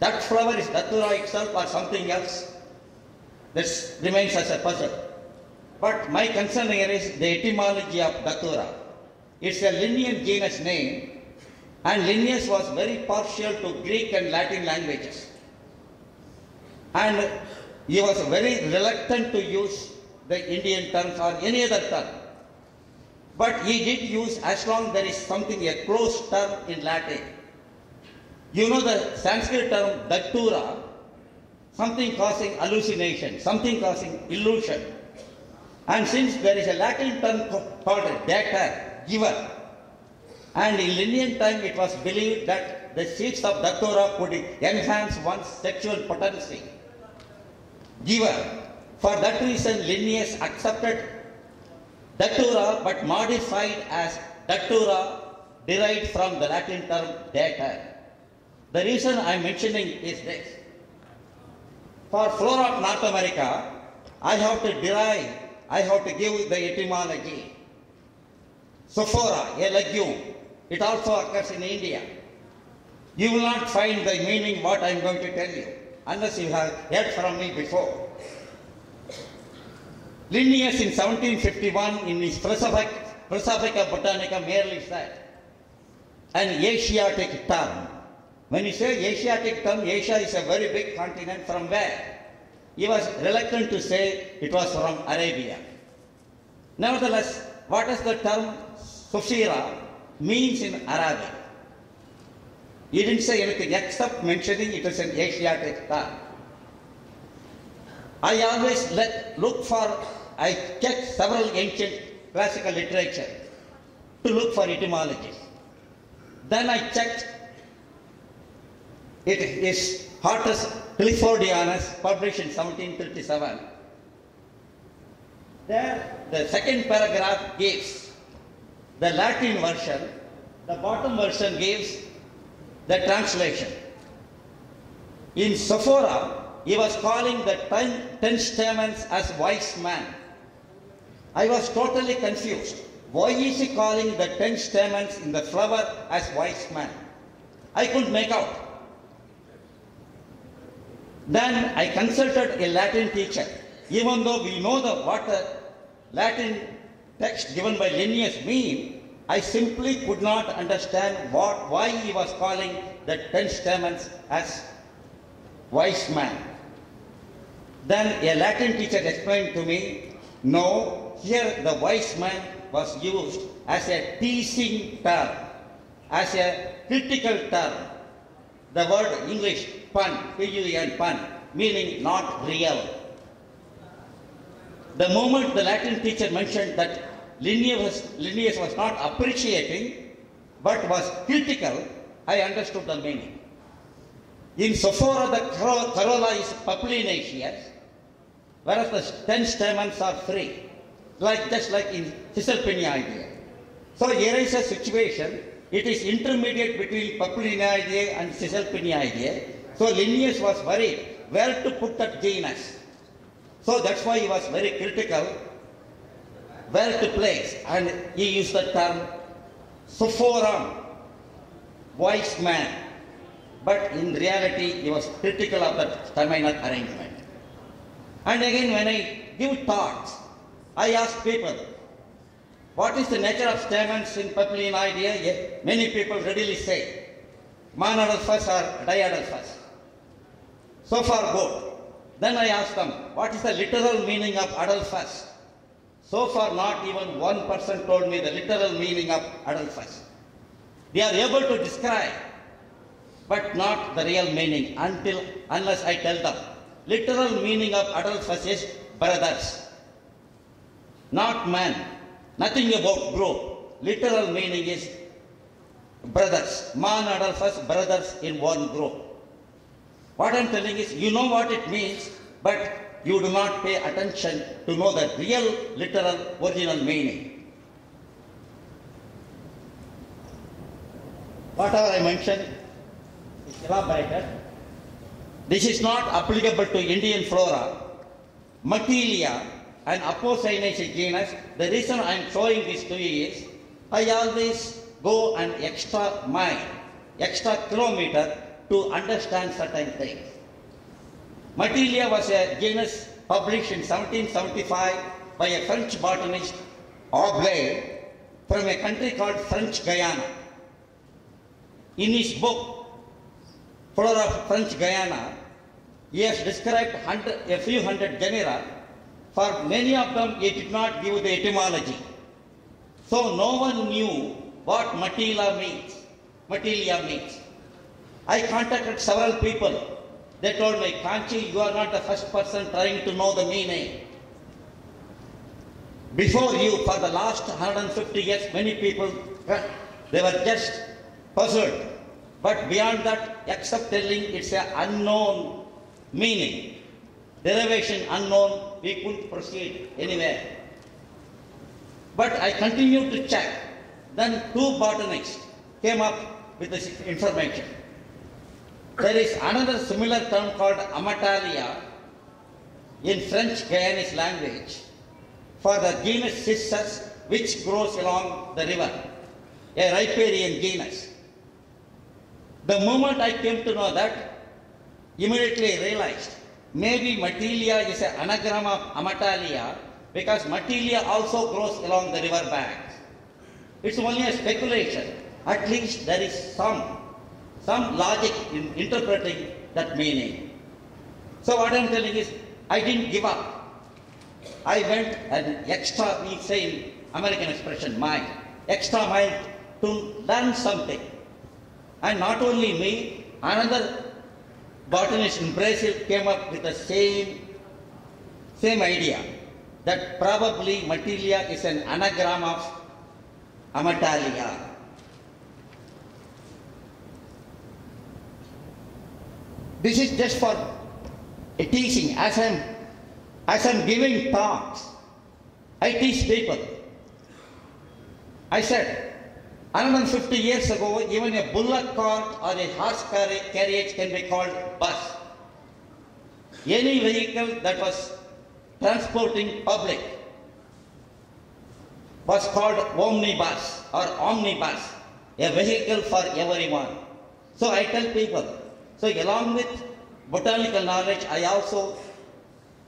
that flower is Datura itself or something else, this remains as a puzzle. But my concern here is the etymology of Datura. It's a Linnaean genus name, and Linnaeus was very partial to Greek and Latin languages. And he was very reluctant to use the Indian terms or any other term. But he did use as long there is something, a close term in Latin. You know the Sanskrit term datura, something causing hallucination, something causing illusion. And since there is a Latin term called dater, giver, and in Linnean time it was believed that the seeds of datura could enhance one's sexual potency. Giver. For that reason, Linnaeus accepted datura but modified as datura derived from the Latin term dater. The reason I am mentioning is this. For flora of North America, I have to derive, I have to give the etymology. Sophora, a legume. It also occurs in India. You will not find the meaning what I am going to tell you unless you have heard from me before. Linnaeus in 1751 in his Philosophia Botanica merely said, an Asiatic term. When you say Asiatic term, Asia is a very big continent from where? He was reluctant to say it was from Arabia. Nevertheless, what does the term Sufira means in Arabic? He didn't say anything except mentioning it is an Asiatic term. I always let, look for, I checked several ancient classical literature to look for etymologies. Then I checked, it is Hortus Cliffordianus, published in 1737. There, the second paragraph gives the Latin version, the bottom version gives the translation. In Sophora, he was calling the ten, ten stamens as wise man. I was totally confused. Why is he calling the ten stamens in the flower as wise man? I couldn't make out. Then I consulted a Latin teacher. Even though we know the what the Latin text given by Linnaeus mean, I simply could not understand what, why he was calling the ten stamens as wise man. Then a Latin teacher explained to me, no, here the wise man was used as a teasing term, as a critical term. The word English pun, P-U-N pun, meaning not real. The moment the Latin teacher mentioned that Linnaeus was, Linnaeus was not appreciating but was critical, I understood the meaning. In Sophora, the corolla is papilionaceous, whereas the ten stamens are free, like just like in Caesalpinioideae. So here is a situation, it is intermediate between Papilionoideae and Caesalpinioideae. So Linnaeus was worried where to put that genus. So that's why he was very critical where to place, and he used the term Sophorum, wise man. But in reality, he was critical of the terminal arrangement. And again, when I give talks, I ask people, what is the nature of stamens in Papilionoideae? Yes, Many people readily say, monadelphous or diadelphous. So far good. Then I ask them, what is the literal meaning of adelphous? So far not even one person told me the literal meaning of adelphous. They are able to describe, but not the real meaning until, unless I tell them. Literal meaning of adelphous is brothers, not man. Nothing about group. Literal meaning is brothers. Man adelphous, brothers in one group. What I'm telling is, you know what it means, but you do not pay attention to know the real, literal, original meaning. Whatever I mentioned is elaborated. This is not applicable to Indian flora. Matilia, an apocynaceous genus, the reason I am showing this to you is, I always go an extra mile, extra kilometer to understand certain things. Matelea was a genus published in 1775 by a French botanist, Aublet, from a country called French Guiana. In his book, Flora of French Guiana, he has described hundred, a few hundred genera. For many of them, it did not give the etymology. So no one knew what Matila means, Matelea means. I contacted several people. They told me, Kanchi, you are not the first person trying to know the meaning. before you for the last 150 years, many people, uh, they were just puzzled. But beyond that, except telling it's an unknown meaning, derivation unknown, we couldn't proceed anywhere. But I continued to check. Then two botanists came up with this information. There is another similar term called amatalia in French Guyanese language for the genus Cissus which grows along the river, a riparian genus. The moment I came to know that, immediately I realized maybe Matelea is an anagram of Amatalia because Matelea also grows along the river banks. It's only a speculation. At least there is some, some logic in interpreting that meaning. So what I'm telling is, I didn't give up. I went an extra, we say in American expression, mile, extra mile to learn something. And not only me, another botanist in Brazil came up with the same, same idea that probably Matelea is an anagram of Amatalia. This is just for a teaching. As I'm, as I'm giving talks, I teach people. I said, 150 years ago, even a bullock cart or a horse carri- carriage can be called bus. Any vehicle that was transporting public was called omnibus or omnibus, a vehicle for everyone. So I tell people, so along with botanical knowledge, I also,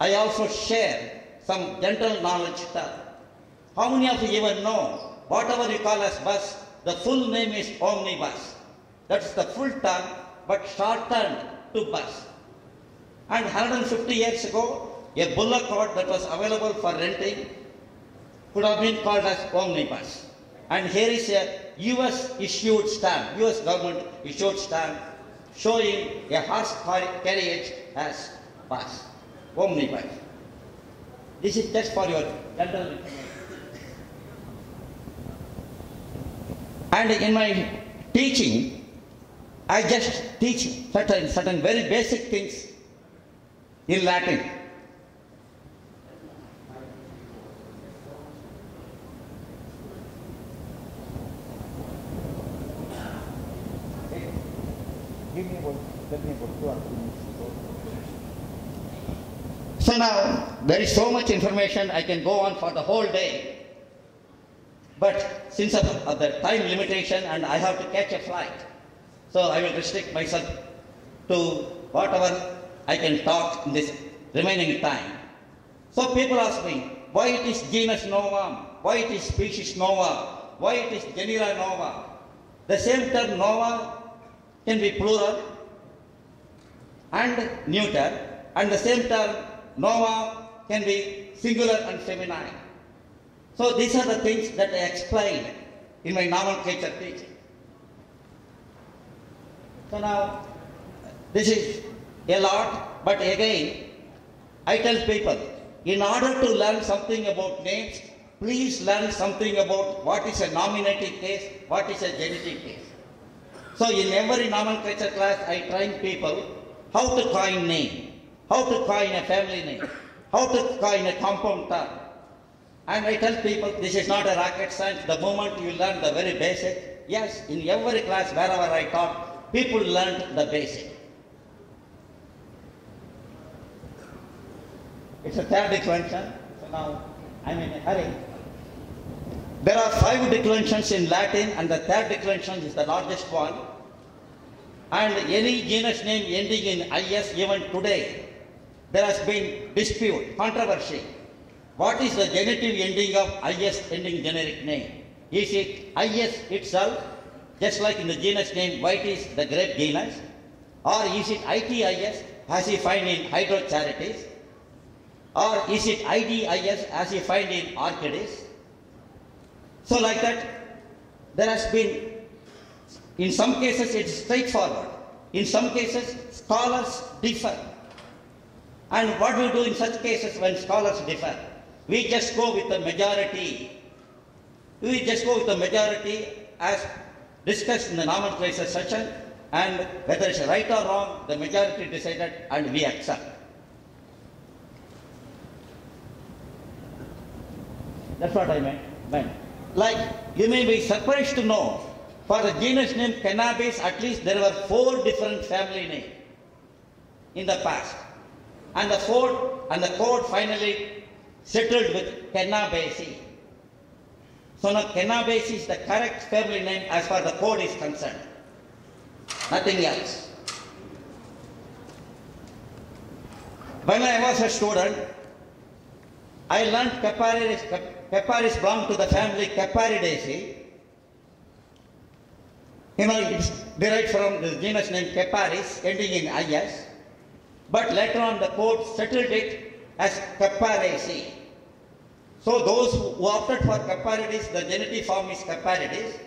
I also share some general knowledge. How many of you even know, whatever you call as bus, the full name is omnibus. That's the full term, but shortened to bus. And 150 years ago, a bullock cart that was available for renting could have been called as omnibus. And here is a US issued stamp, US government issued stamp showing a horse car- carriage as bus, omnibus. This is just for your general information. And in my teaching, I just teach certain, certain very basic things in Latin. So now, there is so much information, I can go on for the whole day. But since of, of the time limitation and I have to catch a flight, so I will restrict myself to whatever I can talk in this remaining time. So people ask me, why it is genus nova, why it is species nova, why it is genera nova. The same term nova can be plural and neuter, and the same term nova can be singular and feminine. So these are the things that I explain in my normal nomenclature teaching. So now, this is a lot, but again, I tell people, in order to learn something about names, please learn something about what is a nominative case, what is a genitive case. So in every nomenclature class, I train people how to coin name, how to coin a family name, how to coin a compound term. And I tell people this is not a rocket science. The moment you learn the very basic, yes, in every class wherever I taught, people learned the basic. It's a third declension. So now I'm in a hurry. There are five declensions in Latin, and the third declension is the largest one. And any genus name ending in is, even today, there has been dispute, controversy. What is the genitive ending of is ending generic name? Is it is itself, just like in the genus name, Vitis is the grape genus? Or is it itis, as you find in hydrocharites? Or is it idis, as you find in orchids? So like that, there has been, in some cases it's straightforward. In some cases, scholars differ. And what we do in such cases when scholars differ? We just go with the majority. We just go with the majority as discussed in the nomenclature session and whether it's right or wrong, the majority decided and we accept. That's what I meant. meant. Like, you may be surprised to know, for the genus name cannabis, at least there were four different family names in the past. And the four, and the code finally settled with Cannabaceae. So now Cannabaceae is the correct family name as far the code is concerned. Nothing else. When I was a student, I learned Capparis, Capparis belonged to the family Capparidaceae. You know, it's derived from the genus name Capparis, ending in IS. But later on, the court settled it as Capparaceae. So those who opted for Capparidis, the genitive form is Capparidis.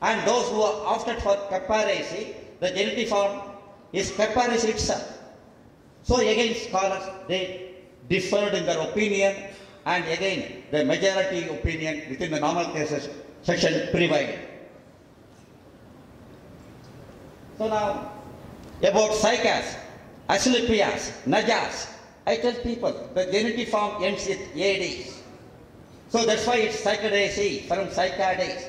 And those who opted for Capparaceae, the genitive form is Capparis itself. So again, scholars, they differed in their opinion, and again, the majority opinion within the normal cases section prevailed. So now, about cycas, asclepias, najas, I tell people the genitive form ends with ADs. So that's why it's Psychodidaceae from Cycades,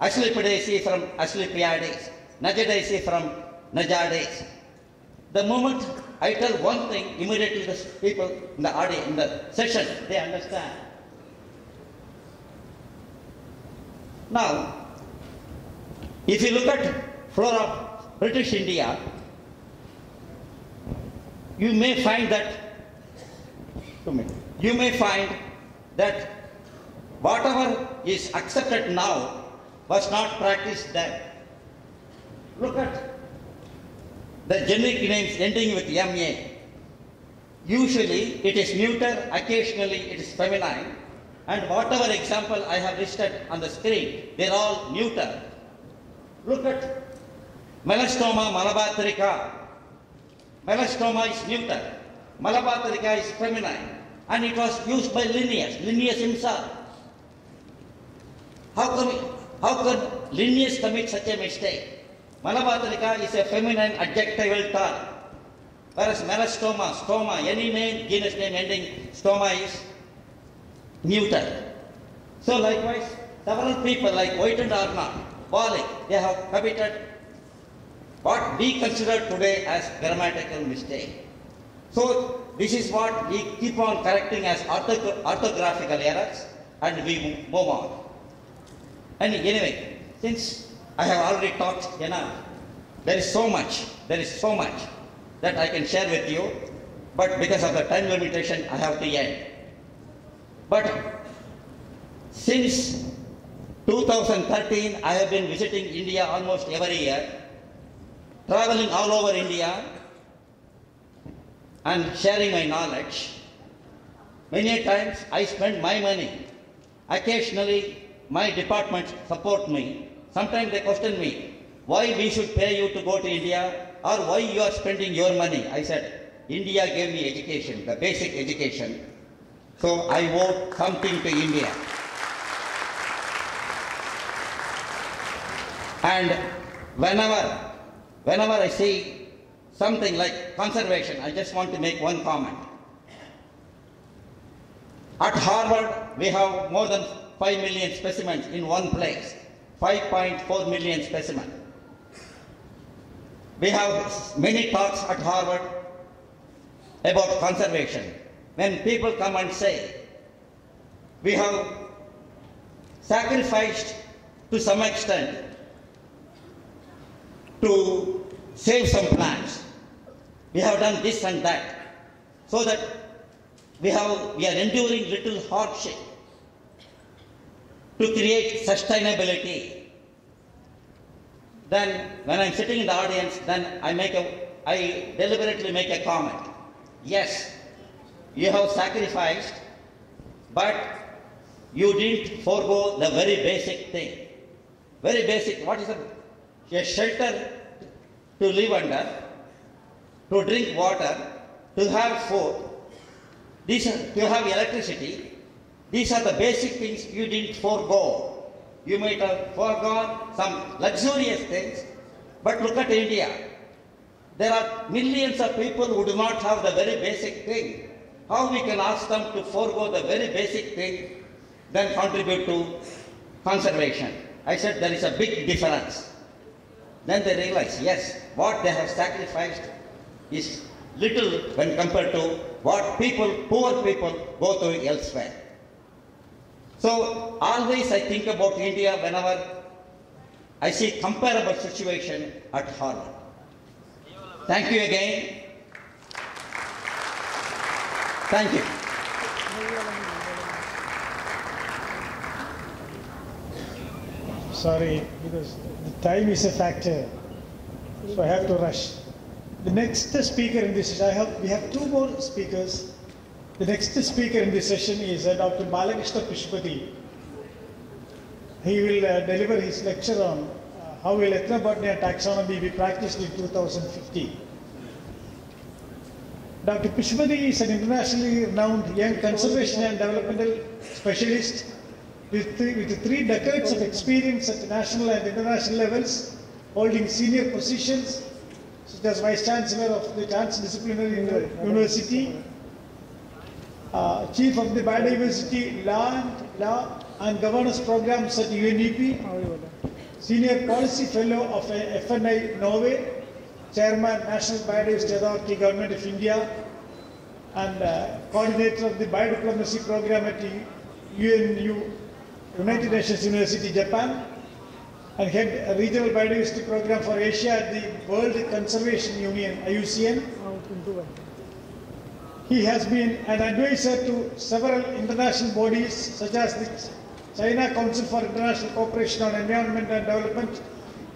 Asclepiadaceae from Asclepiades, Najadaceae from Najades. The moment I tell one thing, immediately the people in the audience, in the session, they understand. Now, if you look at flora of British India, you may find that, you may find that whatever is accepted now was not practiced then. Look at the generic names ending with MA. Usually it is neuter, occasionally it is feminine, and whatever example I have listed on the screen, they're all neuter. Look at Melastoma malabathrica. Melastoma is neuter. Malabathrica is feminine. And it was used by Linnaeus, Linnaeus himself. How come, how could Linnaeus commit such a mistake? Malabathrica is a feminine adjectival term. Whereas melastoma, stoma, any name, genus name ending stoma is neuter. So likewise, several people like Wight and Bollig, they have committed what we consider today as grammatical mistake. So this is what we keep on correcting as orthog- orthographical errors and we move on. And anyway, since I have already talked enough, there is so much, there is so much that I can share with you, but because of the time limitation, I have to end. But since 2013, I have been visiting India almost every year, traveling all over India and sharing my knowledge. Many times I spend my money. Occasionally, my department support me. Sometimes they question me, why we should pay you to go to India or why you are spending your money. I said, India gave me education, the basic education. So I owe something to India. And whenever, whenever I see something like conservation, I just want to make one comment. At Harvard, we have more than 5 million specimens in one place, 5.4 million specimens. We have many talks at Harvard about conservation. When people come and say, we have sacrificed to some extent to save some plants. We have done this and that so that we, have, we are enduring little hardship to create sustainability. Then when I'm sitting in the audience, then I make a, I deliberately make a comment. Yes, you have sacrificed, but you didn't forego the very basic thing. Very basic, what is a, a shelter to live under, to drink water, to have food, this, to have electricity, These are the basic things you didn't forego. You might have foregone some luxurious things, but look at India. There are millions of people who do not have the very basic thing. How we can ask them to forego the very basic thing, then contribute to conservation? I said there is a big difference. Then they realize, yes, what they have sacrificed is little when compared to what people, poor people, go through elsewhere. So always I think about India whenever I see comparable situation at Harvard. Thank you again. Thank you. Sorry, because time is a factor, so I have to rush. The next speaker in this, session, I have, we have two more speakers. The next speaker in this session is uh, Dr. Balakrishna Pisupati. He will uh, deliver his lecture on uh, how will ethnobotany taxonomy be practiced in 2050. Dr. Pisupati is an internationally renowned young conservation and developmental specialist with three, with three decades of experience at national and international levels, holding senior positions. Such as Vice Chancellor of the Transdisciplinary Uni- University, uh, Chief of the Biodiversity Land, Law and Governance Programs at UNEP, Senior Policy Fellow of FNI Norway, Chairman National Biodiversity Authority Government of India, and uh, Coordinator of the Biodiplomacy Program at UNU, United Nations University, Japan, and head a regional biodiversity program for Asia at the World Conservation Union, IUCN. He has been an advisor to several international bodies such as the China Council for International Cooperation on Environment and Development,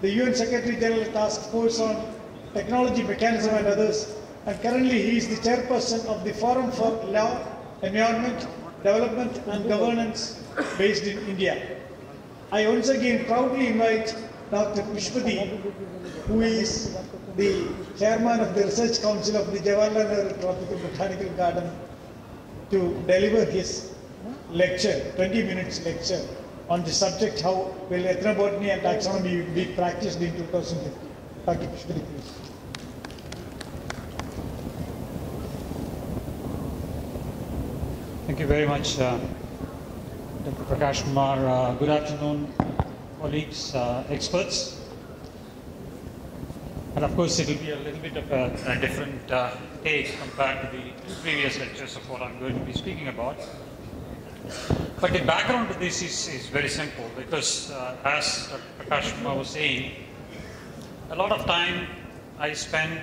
the UN Secretary General Task Force on Technology Mechanism and others. And currently he is the chairperson of the Forum for Law, Environment, Development and Governance based in India. I once again proudly invite Dr. Pisupati, who is the chairman of the Research Council of the Jawaharlal Nehru Tropical Botanical Garden, to deliver his lecture, 20 minutes lecture, on the subject how will ethnobotany and taxonomy be practiced in 2050. Dr. Pisupati, please. Thank you very much, uh, Dr. Prakash Kumar. Uh, good afternoon, colleagues, uh, experts. And of course, it will be a little bit of a, a different uh, take compared to the previous lectures of what I'm going to be speaking about. But the background to this is, is very simple because, uh, as Dr. Prakash Kumar was saying, a lot of time I spend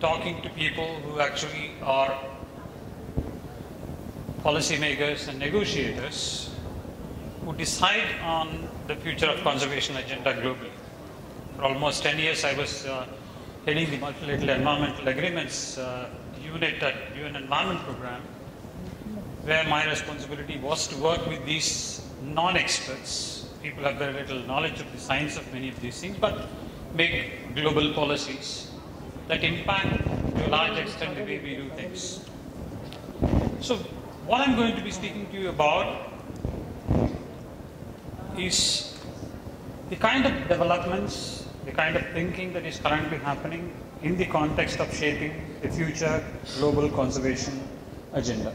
talking to people who actually are policymakers and negotiators who decide on the future of conservation agenda globally. For almost 10 years, I was uh, heading the multilateral environmental agreements uh, unit at UN Environment Program, where my responsibility was to work with these non-experts. People have very little knowledge of the science of many of these things, but make global policies that impact to a large extent the way we do things. So, what I'm going to be speaking to you about is the kind of developments, the kind of thinking that is currently happening in the context of shaping the future global conservation agenda.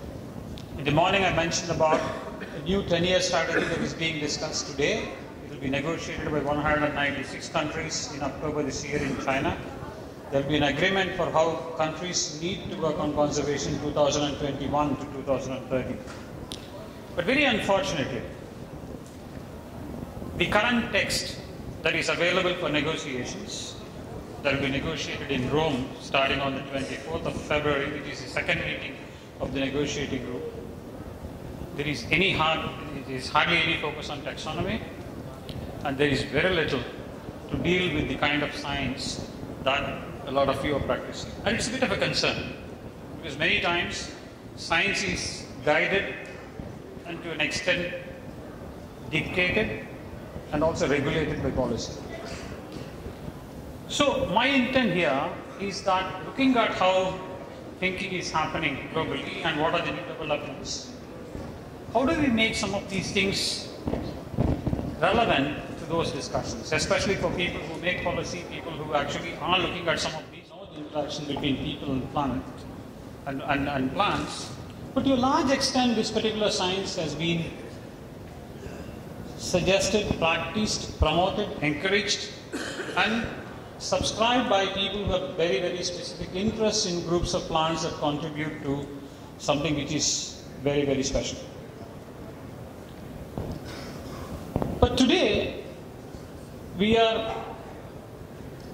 In the morning, I mentioned about a new 10 year strategy that is being discussed today. It will be negotiated by 196 countries in October this year in China. There will be an agreement for how countries need to work on conservation 2021 to 2030. But very unfortunately, the current text that is available for negotiations that will be negotiated in Rome starting on the 24th of February, which is the second meeting of the negotiating group. There is any hard, there is hardly any focus on taxonomy, and there is very little to deal with the kind of science that a lot of you are practicing. And it's a bit of a concern because many times science is guided and to an extent dictated and also regulated by policy. So, my intent here is that looking at how thinking is happening globally and what are the new developments, how do we make some of these things relevant to those discussions, especially for people who make policy, people who actually are looking at some of these, know the interaction between people and planet and, and, and plants. But to a large extent, this particular science has been suggested, practiced, promoted, encouraged, and subscribed by people who have very, very specific interests in groups of plants that contribute to something which is very, very special. But today, we are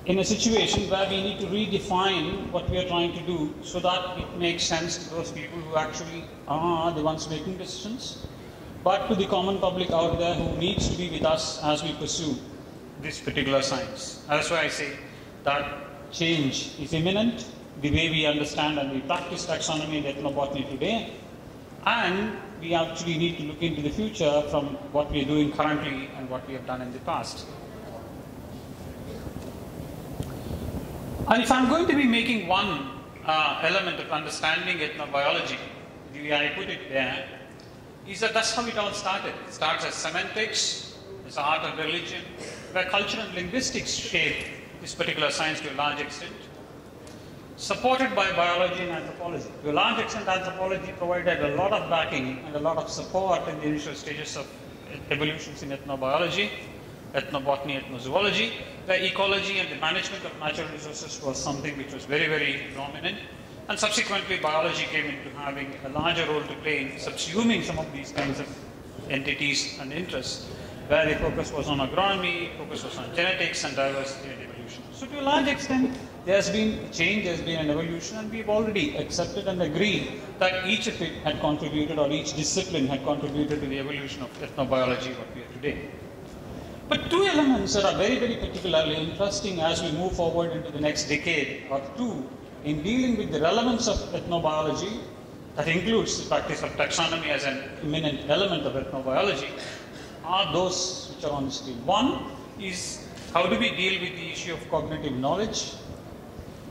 in a situation where we need to redefine what we are trying to do so that it makes sense to those people who actually are the ones making decisions, but to the common public out there who needs to be with us as we pursue this particular science. That's why I say that change is imminent, the way we understand and we practice taxonomy and ethnobotany today, and we actually need to look into the future from what we are doing currently and what we have done in the past. And if I'm going to be making one uh, element of understanding ethnobiology, the way I put it there, is that that's how it all started. It starts as semantics, as art and religion, where culture and linguistics shaped this particular science to a large extent, supported by biology and anthropology. To a large extent, anthropology provided a lot of backing and a lot of support in the initial stages of evolutions in ethnobiology, ethnobotany, ethnozoology, where ecology and the management of natural resources was something which was very, very prominent. And subsequently, biology came into having a larger role to play in subsuming some of these kinds of entities and interests, where the focus was on agronomy, focus was on genetics and diversity and evolution. So to a large extent, there has been a change, there has been an evolution, and we've already accepted and agreed that each of it had contributed, or each discipline had contributed to the evolution of ethnobiology, what we are today. But two elements that are very, very particularly interesting as we move forward into the next decade or two in dealing with the relevance of ethnobiology, that includes the practice of taxonomy as an imminent element of ethnobiology, are those which are on the screen. One is how do we deal with the issue of cognitive knowledge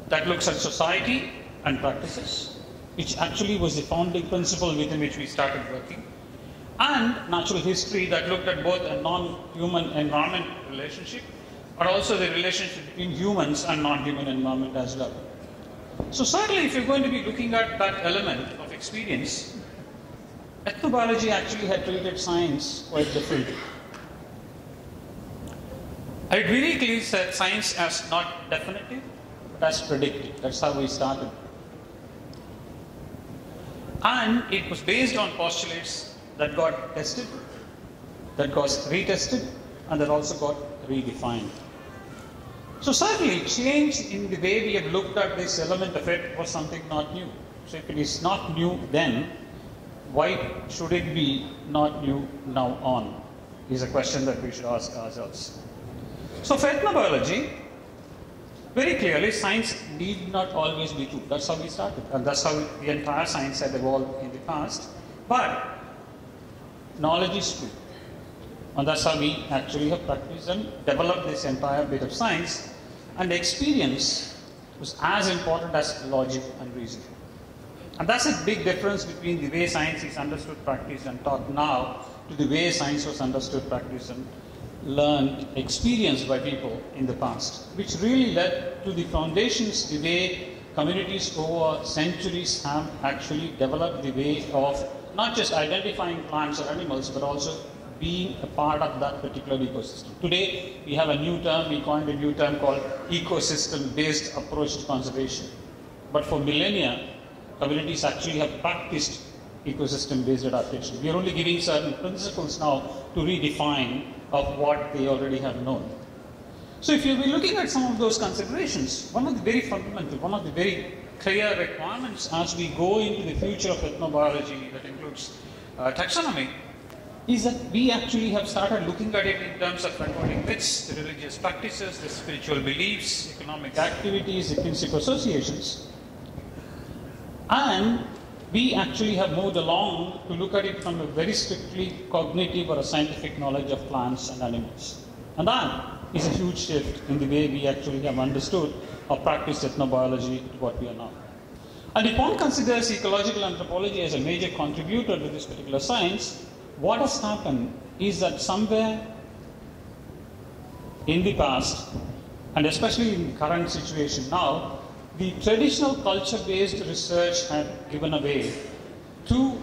that looks at society and practices, which actually was the founding principle within which we started working and natural history that looked at both a non-human environment relationship, but also the relationship between humans and non-human environment as well. So certainly if you're going to be looking at that element of experience, ethnobiology actually had treated science quite differently. I really clearly said science as not definitive, but as predictive. That's how we started. And it was based on postulates that got tested, that got retested, and that also got redefined. So certainly change in the way we have looked at this element of it was something not new. So if it is not new then, why should it be not new now on? Is a question that we should ask ourselves. So for ethnobiology, very clearly science need not always be true. That's how we started. And that's how the entire science had evolved in the past. But knowledge is true. And that's how we actually have practiced and developed this entire bit of science. And experience was as important as logic and reason. And that's a big difference between the way science is understood, practiced, and taught now to the way science was understood, practiced, and learned, experienced by people in the past, which really led to the foundations, the way communities over centuries have actually developed the way of not just identifying plants or animals, but also being a part of that particular ecosystem. Today, we have a new term, we coined a new term called ecosystem-based approach to conservation. But for millennia, communities actually have practiced ecosystem-based adaptation. We are only giving certain principles now to redefine of what they already have known. So if you'll be looking at some of those considerations, one of the very fundamental, one of the very clear requirements as we go into the future of ethnobiology that includes uh, taxonomy is that we actually have started looking at it in terms of recording myths, the religious practices, the spiritual beliefs, economic activities, kinship associations. And we actually have moved along to look at it from a very strictly cognitive or a scientific knowledge of plants and animals. And that is a huge shift in the way we actually have understood or practiced ethnobiology to what we are now. And if one considers ecological anthropology as a major contributor to this particular science, what has happened is that somewhere in the past, and especially in the current situation now, the traditional culture based research had given away to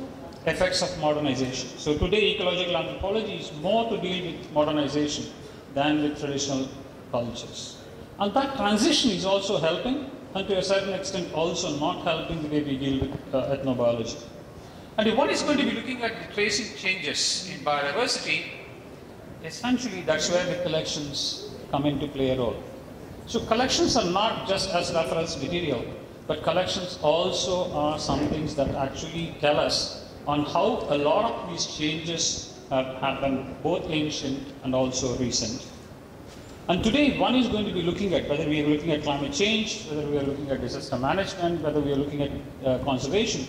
effects of modernization. So today, ecological anthropology is more to deal with modernization than with traditional cultures. And that transition is also helping, and to a certain extent, also not helping the way we deal with uh, ethnobiology. And if one is going to be looking at the tracing changes in biodiversity, essentially that's where the collections come into play a role. So collections are not just as reference material, but collections also are some things that actually tell us on how a lot of these changes have happened, both ancient and also recent. And today, one is going to be looking at whether we are looking at climate change, whether we are looking at disaster management, whether we are looking at uh, conservation.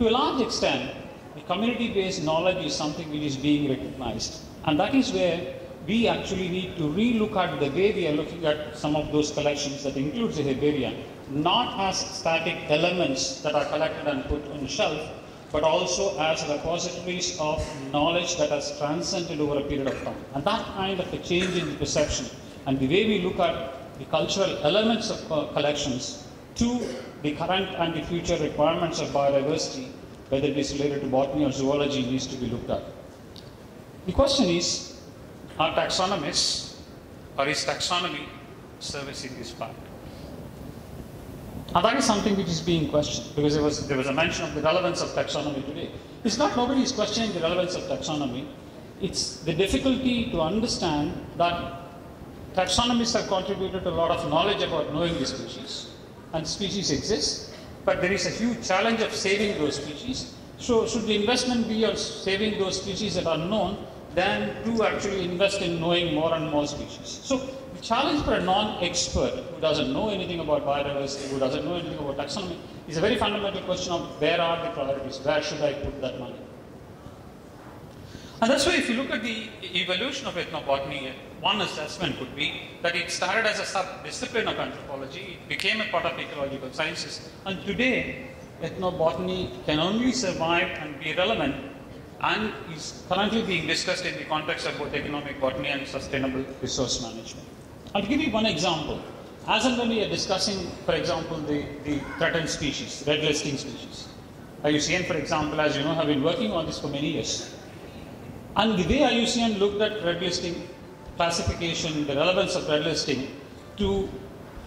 To a large extent, the community-based knowledge is something which is being recognized. And that is where we actually need to relook at the way we are looking at some of those collections that includes the herbarium, not as static elements that are collected and put on shelf, but also as repositories of knowledge that has transcended over a period of time. And that kind of a change in the perception and the way we look at the cultural elements of collections to the current and the future requirements of biodiversity, whether it is related to botany or zoology, needs to be looked at. The question is, are taxonomists or is taxonomy servicing this part? And that is something which is being questioned because there was, there was a mention of the relevance of taxonomy today. It's not nobody is questioning the relevance of taxonomy. It's the difficulty to understand that taxonomists have contributed a lot of knowledge about knowing the species and species exist, but there is a huge challenge of saving those species. So should the investment be on saving those species that are known than to actually invest in knowing more and more species? So the challenge for a non-expert who doesn't know anything about biodiversity, who doesn't know anything about taxonomy, is a very fundamental question of where are the priorities, where should I put that money? And that's why if you look at the evolution of ethnobotany, one assessment could be that it started as a sub-discipline of anthropology, it became a part of ecological sciences, and today ethnobotany can only survive and be relevant and is currently being discussed in the context of both economic botany and sustainable resource management. I'll give you one example. As and when we are discussing, for example, the, the threatened species, red listing species. IUCN, for example, as you know, have been working on this for many years. And the way IUCN looked at red listing classification, the relevance of red listing to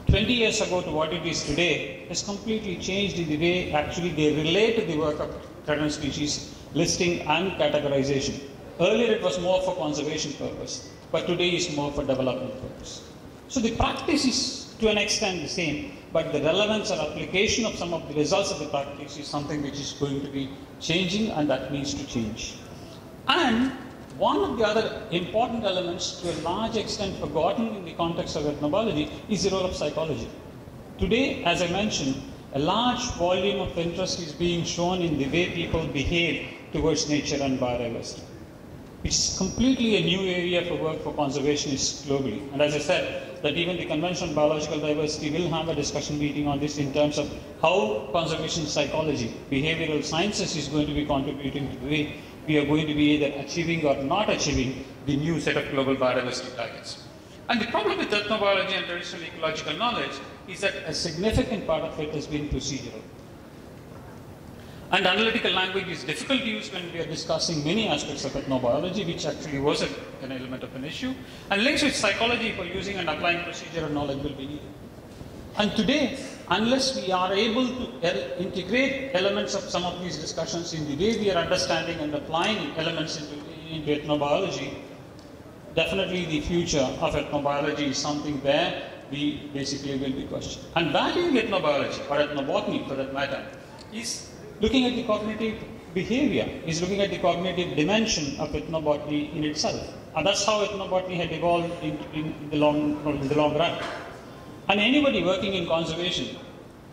20 years ago to what it is today has completely changed in the way actually they relate to the work of threatened species listing and categorization. Earlier it was more for conservation purpose, but today is more for development purpose. So the practice is to an extent the same, but the relevance or application of some of the results of the practice is something which is going to be changing and that needs to change. And one of the other important elements, to a large extent forgotten in the context of ethnobiology, is the role of psychology. Today, as I mentioned, a large volume of interest is being shown in the way people behave towards nature and biodiversity. It's completely a new area for work for conservationists globally. And as I said, that even the Convention on Biological Diversity will have a discussion meeting on this in terms of how conservation psychology, behavioral sciences is going to be contributing to the way we are going to be either achieving or not achieving the new set of global biodiversity targets. And the problem with ethnobiology and traditional ecological knowledge is that a significant part of it has been procedural. And analytical language is difficult to use when we are discussing many aspects of ethnobiology, which actually was a, an element of an issue. And links with psychology for using and applying procedural knowledge will be needed. And today, unless we are able to integrate elements of some of these discussions in the way we are understanding and applying elements into, into ethnobiology, definitely the future of ethnobiology is something where we basically will be questioned. And valuing ethnobiology, or ethnobotany for that matter, is looking at the cognitive behavior, is looking at the cognitive dimension of ethnobotany in itself. And that's how ethnobotany had evolved in, in, the, long, in the long run. And anybody working in conservation,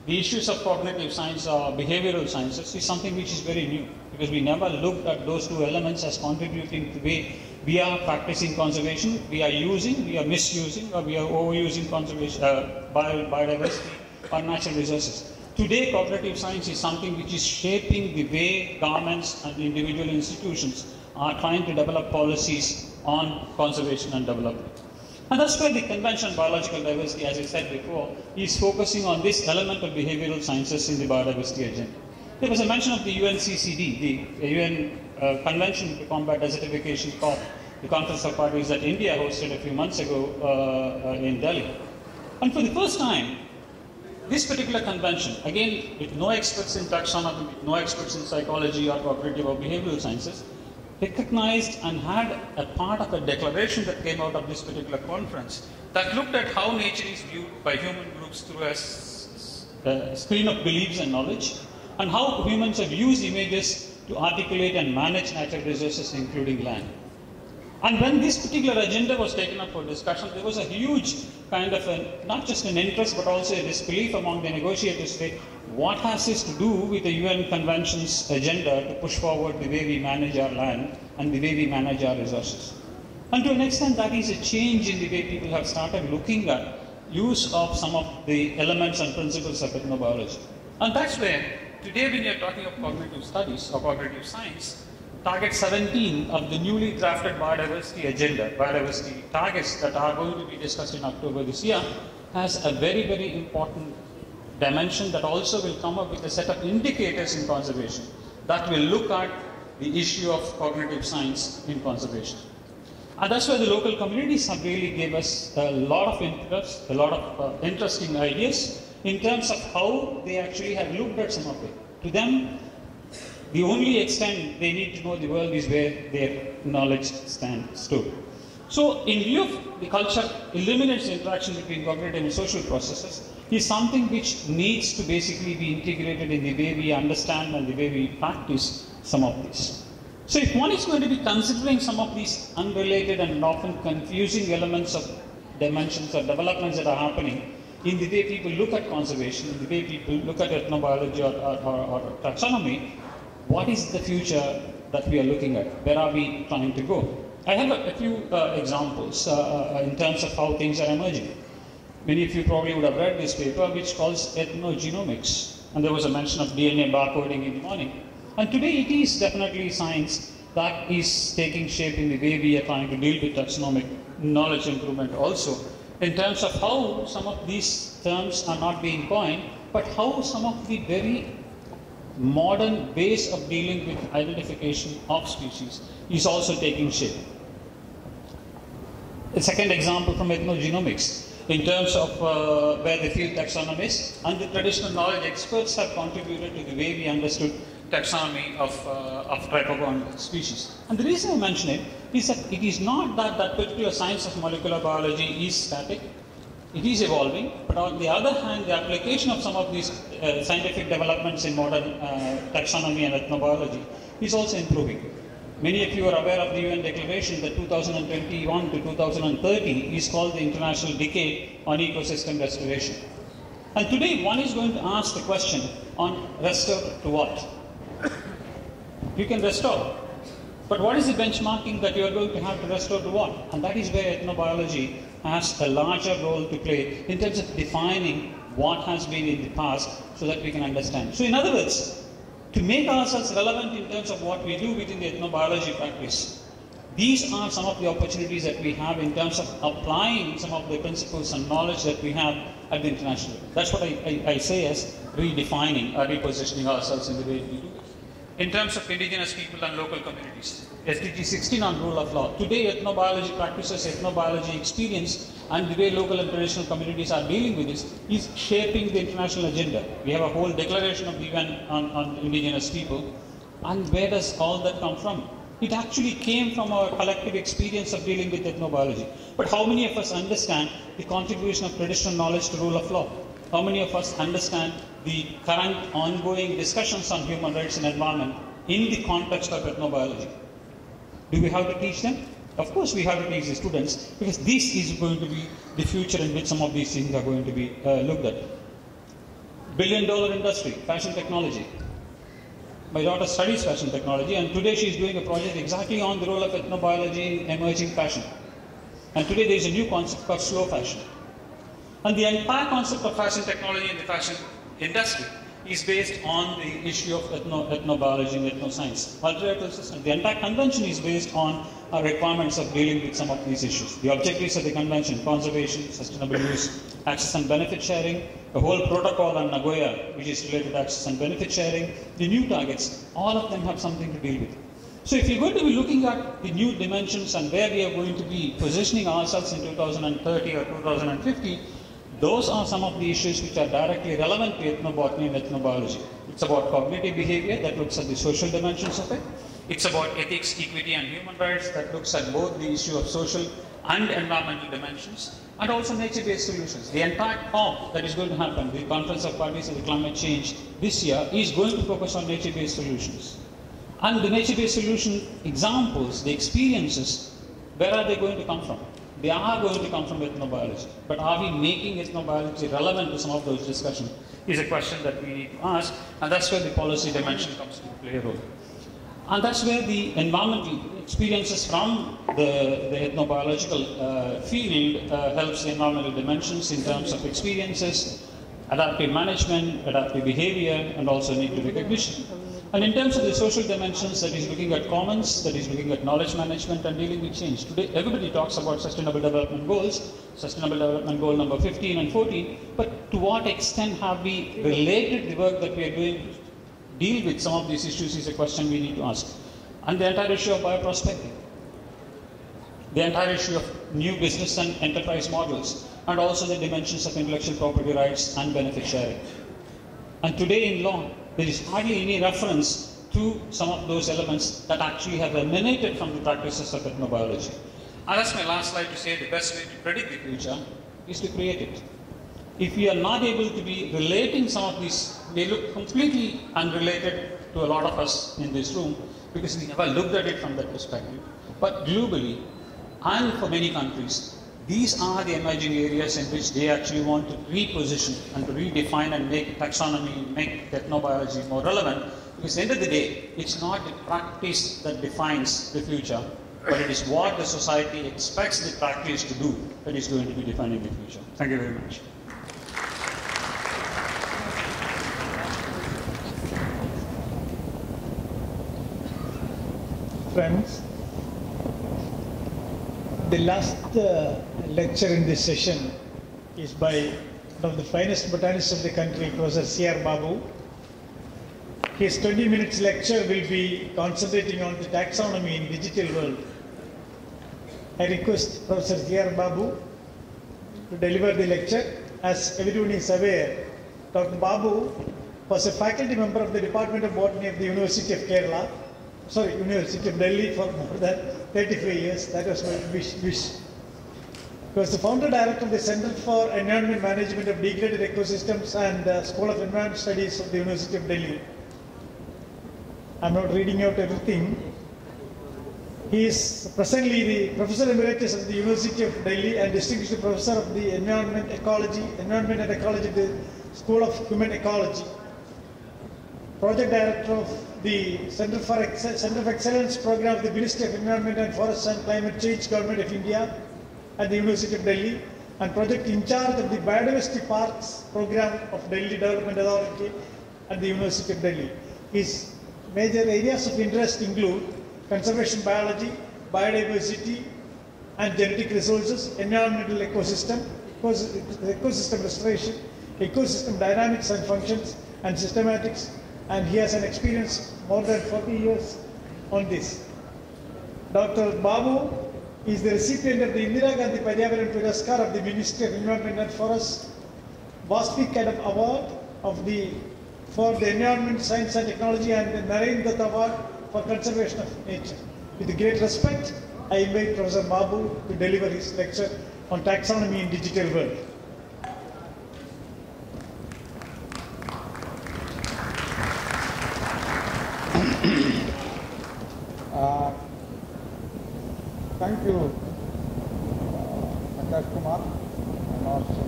the issues of cognitive science or behavioral sciences is something which is very new because we never looked at those two elements as contributing to the way we are practicing conservation, we are using, we are misusing, or we are overusing conservation, uh, bio, biodiversity or natural resources. Today, cognitive science is something which is shaping the way governments and individual institutions are trying to develop policies on conservation and development. And that's why the Convention on Biological Diversity, as I said before, is focusing on this element of behavioral sciences in the biodiversity agenda. There was a mention of the UNCCD, the UN uh, Convention to Combat Desertification COP, the Conference of Parties that India hosted a few months ago uh, uh, in Delhi. And for the first time, this particular convention, again, with no experts in taxonomy, with no experts in psychology or cognitive or behavioral sciences, recognized and had a part of a declaration that came out of this particular conference that looked at how nature is viewed by human groups through a screen of beliefs and knowledge, and how humans have used images to articulate and manage natural resources, including land. And when this particular agenda was taken up for discussion, there was a huge kind of a, not just an interest, but also a disbelief among the negotiators what has this to do with the UN Convention's agenda to push forward the way we manage our land and the way we manage our resources. And to an extent, that is a change in the way people have started looking at use of some of the elements and principles of ethnobiology. And that's where today when you're talking of cognitive studies or cognitive science, target 17 of the newly drafted biodiversity agenda, biodiversity targets that are going to be discussed in October this year, has a very, very important dimension that also will come up with a set of indicators in conservation that will look at the issue of cognitive science in conservation. And that's why the local communities have really gave us a lot of interest, a lot of uh, interesting ideas in terms of how they actually have looked at some of it. To them, the only extent they need to know the world is where their knowledge stands stood. So, in view of the culture eliminates interaction between cognitive and social processes, is something which needs to basically be integrated in the way we understand and the way we practice some of this. So, if one is going to be considering some of these unrelated and often confusing elements of dimensions or developments that are happening in the way people look at conservation, in the way people look at ethnobiology or, or, or, or taxonomy, what is the future that we are looking at? Where are we trying to go? I have a, a few uh, examples uh, uh, in terms of how things are emerging. Many of you probably would have read this paper which calls ethnogenomics, and there was a mention of DNA barcoding in the morning. And today it is definitely science that is taking shape in the way we are trying to deal with taxonomic knowledge improvement also, in terms of how some of these terms are not being coined, but how some of the very modern ways of dealing with identification of species is also taking shape. A second example from ethnogenomics, in terms of uh, where the field taxonomists and the traditional knowledge experts have contributed to the way we understood taxonomy of, uh, of Tripogon species. And the reason I mention it is that it is not that that particular science of molecular biology is static, it is evolving, but on the other hand, the application of some of these uh, scientific developments in modern uh, taxonomy and ethnobiology is also improving. Many of you are aware of the UN declaration that 2021 to 2030 is called the International Decade on Ecosystem Restoration. And today, one is going to ask the question on restore to what? You can restore, but what is the benchmarking that you are going to have to restore to what? And that is where ethnobiology has a larger role to play in terms of defining what has been in the past so that we can understand. So, in other words, to make ourselves relevant in terms of what we do within the ethnobiology practice, these are some of the opportunities that we have in terms of applying some of the principles and knowledge that we have at the international level. That's what I, I, I say as redefining or repositioning ourselves in the way we do it. In terms of indigenous people and local communities, SDG 16 on rule of law. Today, ethnobiology practices, ethnobiology experience, and the way local and traditional communities are dealing with this is shaping the international agenda. We have a whole declaration of the UN on, on indigenous people. And where does all that come from? It actually came from our collective experience of dealing with ethnobiology. But how many of us understand the contribution of traditional knowledge to rule of law? How many of us understand the current ongoing discussions on human rights and environment in the context of ethnobiology? Do we have to teach them? Of course, we have to teach the students because this is going to be the future in which some of these things are going to be uh, looked at. Billion dollar industry, fashion technology. My daughter studies fashion technology, and today she is doing a project exactly on the role of ethnobiology in emerging fashion. And today there is a new concept called slow fashion. And the entire concept of fashion technology and the fashion industry is based on the issue of ethno, ethnobiology and ethnoscience. Multilateral the entire convention is based on our requirements of dealing with some of these issues. The objectives of the convention, conservation, sustainable use, access and benefit sharing, the whole protocol on Nagoya, which is related to access and benefit sharing, the new targets, all of them have something to deal with. So if you're going to be looking at the new dimensions and where we are going to be positioning ourselves in 2030 or 2050, those are some of the issues which are directly relevant to ethnobotany and ethnobiology. It's about cognitive behavior that looks at the social dimensions of it. It's about ethics, equity, and human rights that looks at both the issue of social and environmental dimensions, and also nature-based solutions. The entire talk that is going to happen, the Conference of Parties on Climate Change this year, is going to focus on nature-based solutions. And the nature-based solution examples, the experiences, where are they going to come from? They are going to come from ethnobiology. But are we making ethnobiology relevant to some of those discussions? Is a question that we need to ask, and that's where the policy dimension comes to play a role. And that's where the environmental experiences from the, the ethnobiological uh, field uh, helps the environmental dimensions in terms of experiences, adaptive management, adaptive behavior, and also need to recognition. And in terms of the social dimensions, that is looking at commons, that is looking at knowledge management and dealing with change. Today, everybody talks about sustainable development goals, sustainable development goal number 15 and 14, but to what extent have we related the work that we are doing deal with some of these issues is a question we need to ask. And the entire issue of bioprospecting, the entire issue of new business and enterprise models, and also the dimensions of intellectual property rights and benefit sharing. And today in law, there is hardly any reference to some of those elements that actually have emanated from the practices of ethnobiology. And that's my last slide to say the best way to predict the future is to create it. If we are not able to be relating some of these, they look completely unrelated to a lot of us in this room because we never looked at it from that perspective. But globally, and for many countries, these are the emerging areas in which they actually want to reposition and to redefine and make taxonomy, make ethnobiology more relevant. Because at the end of the day, it's not the practice that defines the future, but it is what the society expects the practice to do that is going to be defining the future. Thank you very much. Friends, the last uh, lecture in this session is by one of the finest botanists of the country, Professor C.R. Babu. His 20 minutes lecture will be concentrating on the taxonomy in digital world. I request Professor C.R. Babu to deliver the lecture. As everyone is aware, Dr. Babu was a faculty member of the Department of Botany of the University of Kerala, sorry, University of Delhi for more than 35 years. That was my wish. wish. He was the founder director of the Center for Environment Management of Degraded Ecosystems and uh, School of Environment Studies of the University of Delhi. I'm not reading out everything. He is presently the Professor Emeritus of the University of Delhi and Distinguished Professor of the Environment Ecology, Environment and Ecology the School of Human Ecology. Project Director of the Center for Center of Excellence Program of the Ministry of Environment and Forests and Climate Change, Government of India at the University of Delhi, and Project in charge of the Biodiversity Parks Program of Delhi Development Authority at the University of Delhi. His major areas of interest include conservation biology, biodiversity and genetic resources, environmental ecosystem, ecos- ecosystem restoration, ecosystem dynamics and functions, and systematics, and he has an experience more than 40 years on this. Dr. Babu is the recipient of the Indira Gandhi Paryavaran Puraskar of the Ministry of Environment and Forests, Vaspi Kadam Award of the for the Environment, Science and Technology and the Naren Dutt Award for Conservation of Nature. With great respect, I invite Professor Babu to deliver his lecture on taxonomy in digital world. Uh, Thank you, uh, Akash Kumar, and also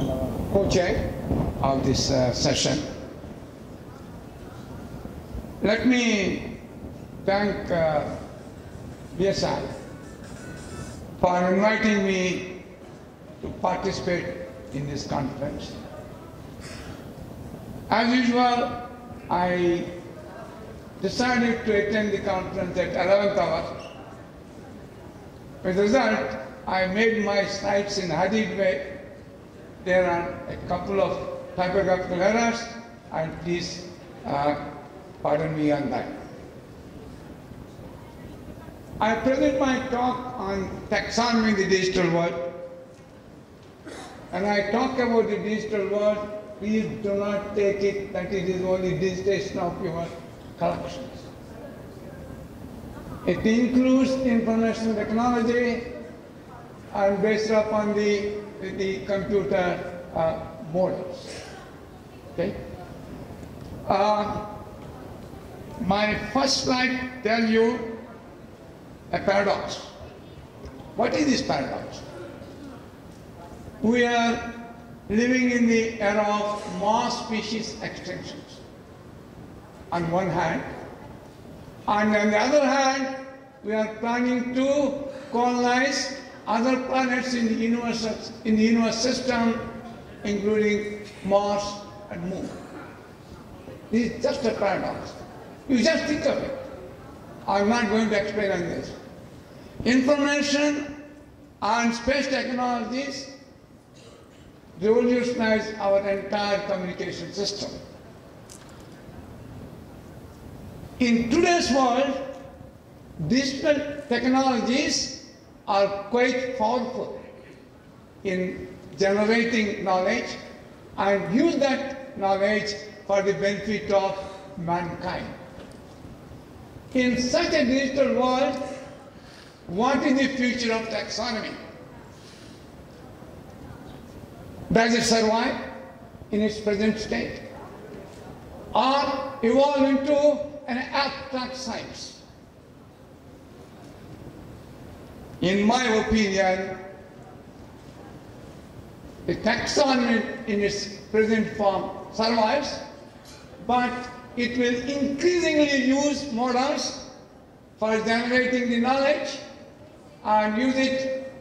and our co-chair of this uh, session. Let me thank uh, BSI for inviting me to participate in this conference. As usual, I decided to attend the conference at 11th hour. A result, I made my slides in Hadid way. There are a couple of typographical errors, and please uh, pardon me on that. I present my talk on taxonomy in the digital world. And I talk about the digital world, please do not take it that it is only digitization of your collections. It includes information technology and based upon the, the computer uh, models. Okay? Uh, my first slide tell you a paradox. What is this paradox? We are living in the era of mass species extinctions on one hand, and on the other hand, we are planning to colonize other planets in the universe, in the universe system, including Mars and Moon. This is just a paradox. You just think of it. I'm not going to explain on this. Information and space technologies revolutionize our entire communication system. In today's world, digital technologies are quite powerful in generating knowledge and use that knowledge for the benefit of mankind. In such a digital world, what is the future of taxonomy? Does it survive in its present state? Or evolve into an abstract science? In my opinion, the taxonomy in its present form survives, but it will increasingly use models for generating the knowledge and use it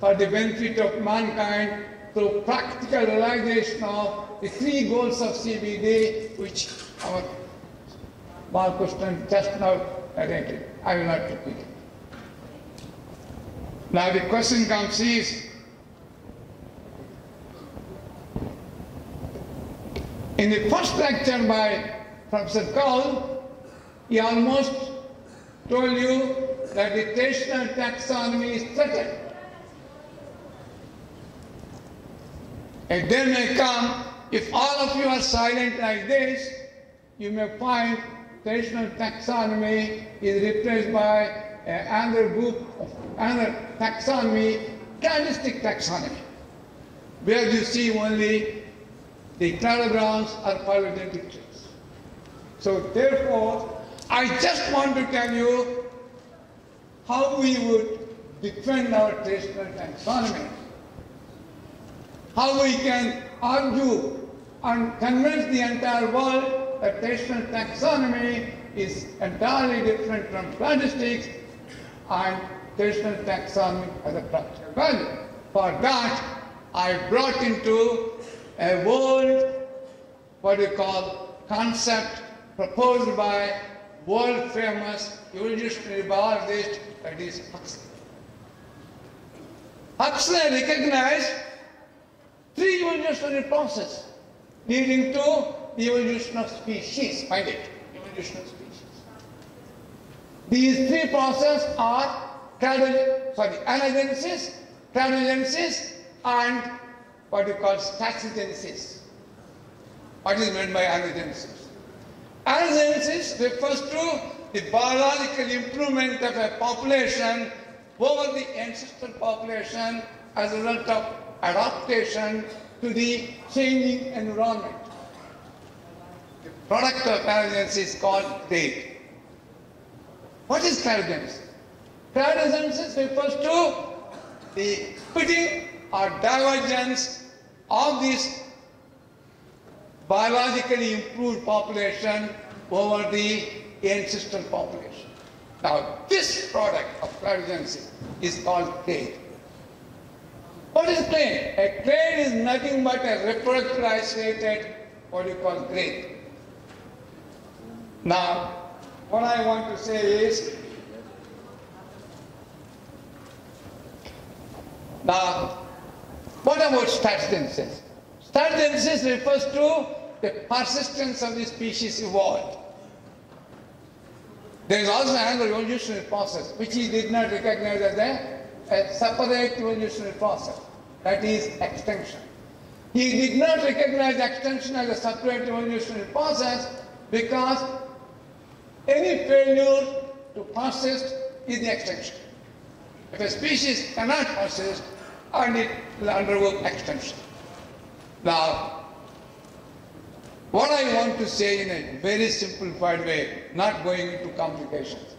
for the benefit of mankind through practical realization of the three goals of CBD, which our Balkrishnan just now. I will not repeat it. Now the question comes is, in the first lecture by Professor Koul, he almost told you that the traditional taxonomy is threatened. A day may come, if all of you are silent like this, you may find traditional taxonomy is replaced by uh, another group another taxonomy, cladistic taxonomy, where you see only the cladograms are phylogenetic traits. So therefore, I just want to tell you how we would defend our traditional taxonomy, how we can argue and convince the entire world that traditional taxonomy is entirely different from cladistics and traditional taxonomy has a practical value. For that, I brought into a world, what we call concept proposed by world famous evolutionary biologist that is Huxley. Huxley recognized three evolutionary processes leading to the evolution of species. Find it, evolution of species. These three processes are sorry, anagenesis, cladogenesis, and what you call stasigenesis. What is meant by anagenesis? Anagenesis refers to the biological improvement of a population over the ancestral population as a result of adaptation to the changing environment. The product of anagenesis is called grade. What is cladogenesis? Cladogenesis refers to the splitting or divergence of this biologically improved population over the ancestral population. Now, this product of cladogenesis is called clade. What is clade? A clade is nothing but a reproductively isolated what you call great. Now, what I want to say is, now, what about stasigenesis? Stasigenesis refers to the persistence of the species evolved. There is also another evolutionary process which he did not recognize as a, a separate evolutionary process, that is extinction. He did not recognize extinction as a separate evolutionary process because any failure to persist is the extinction. If a species cannot persist, and it will undergo extinction. Now, what I want to say in a very simplified way, not going into complications.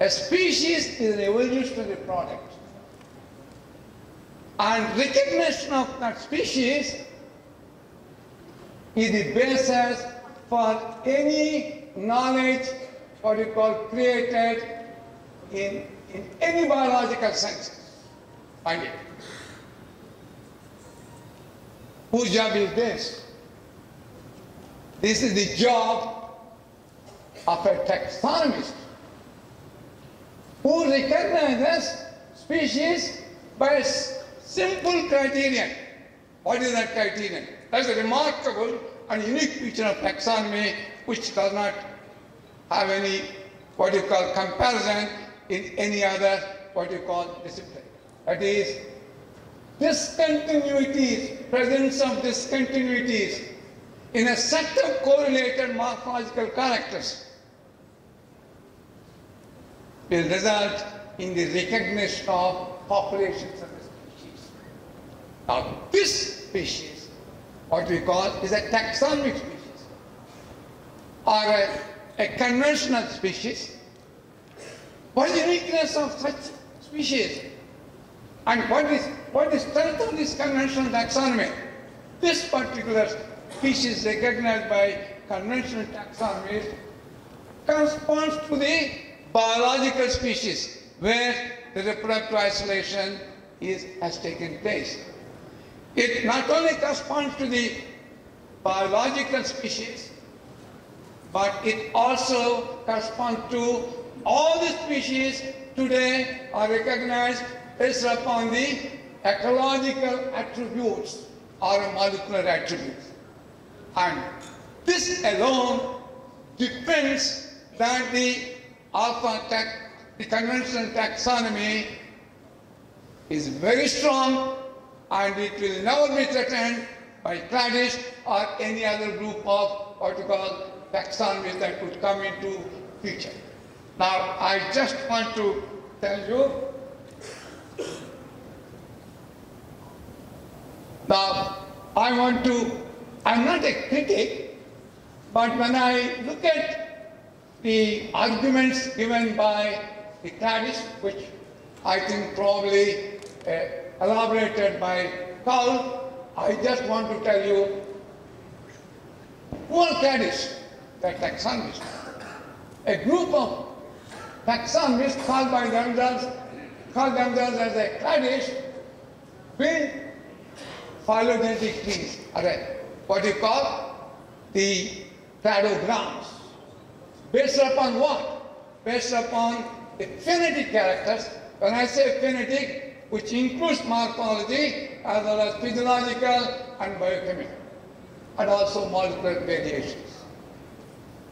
A species is an evolutionary product. And recognition of that species is the basis for any knowledge, what you call created in, in any biological sense. Find it. Whose job is this? This is the job of a taxonomist who recognizes species by a simple criterion. What is that criterion? That's a remarkable and unique feature of taxonomy which does not have any what you call comparison in any other what you call discipline. That is, discontinuities, presence of discontinuities in a set of correlated morphological characters will result in the recognition of populations of the species. Now, this species, what we call, is a taxonomic species or a, a conventional species. What is the uniqueness of such species? And what is, what is strength of this conventional taxonomy? This particular species recognized by conventional taxonomies corresponds to the biological species where the reproductive isolation is, has taken place. It not only corresponds to the biological species, but it also corresponds to all the species today are recognized based upon the ecological attributes or molecular attributes. And this alone depends that the alpha tax, the conventional taxonomy is very strong and it will never be threatened by cladists or any other group of what you call taxonomies that could come into future. Now I just want to tell you Now, I want to, I'm not a critic, but when I look at the arguments given by the cladists, which I think probably uh, elaborated by Koul, I just want to tell you who are cladists? They're taxonomists. A group of taxonomists called by themselves, call themselves as a cladist, build phylogenetic trees, or what you call the cladograms. Based upon what? Based upon the phenetic characters. When I say phenetic, which includes morphology as well as physiological and biochemical, and also molecular variations.